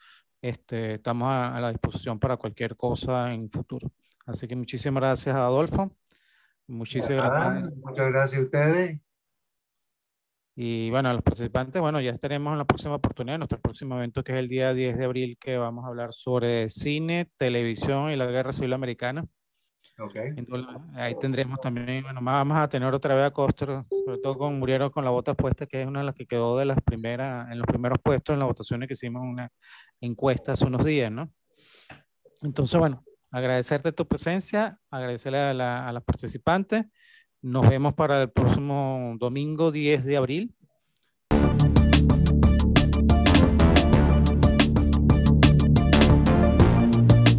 Este, estamos a, la disposición para cualquier cosa en futuro. Así que muchísimas gracias Adolfo. Muchísimas gracias. Muchas gracias a ustedes. Y bueno, a los participantes, bueno, ya estaremos en la próxima oportunidad, nuestro próximo evento que es el día 10 de abril, que vamos a hablar sobre cine, televisión y la guerra civil americana. Okay. Entonces, ahí tendremos también, bueno, vamos a tener otra vez a Coster, sobre todo con Murieron con la bota puesta, que es una de las que quedó de las primeras, en los primeros puestos en las votaciones que hicimos una encuesta hace unos días, ¿no? Entonces, bueno, agradecerte tu presencia, agradecerle a, la, a las participantes nos vemos para el próximo domingo 10 de abril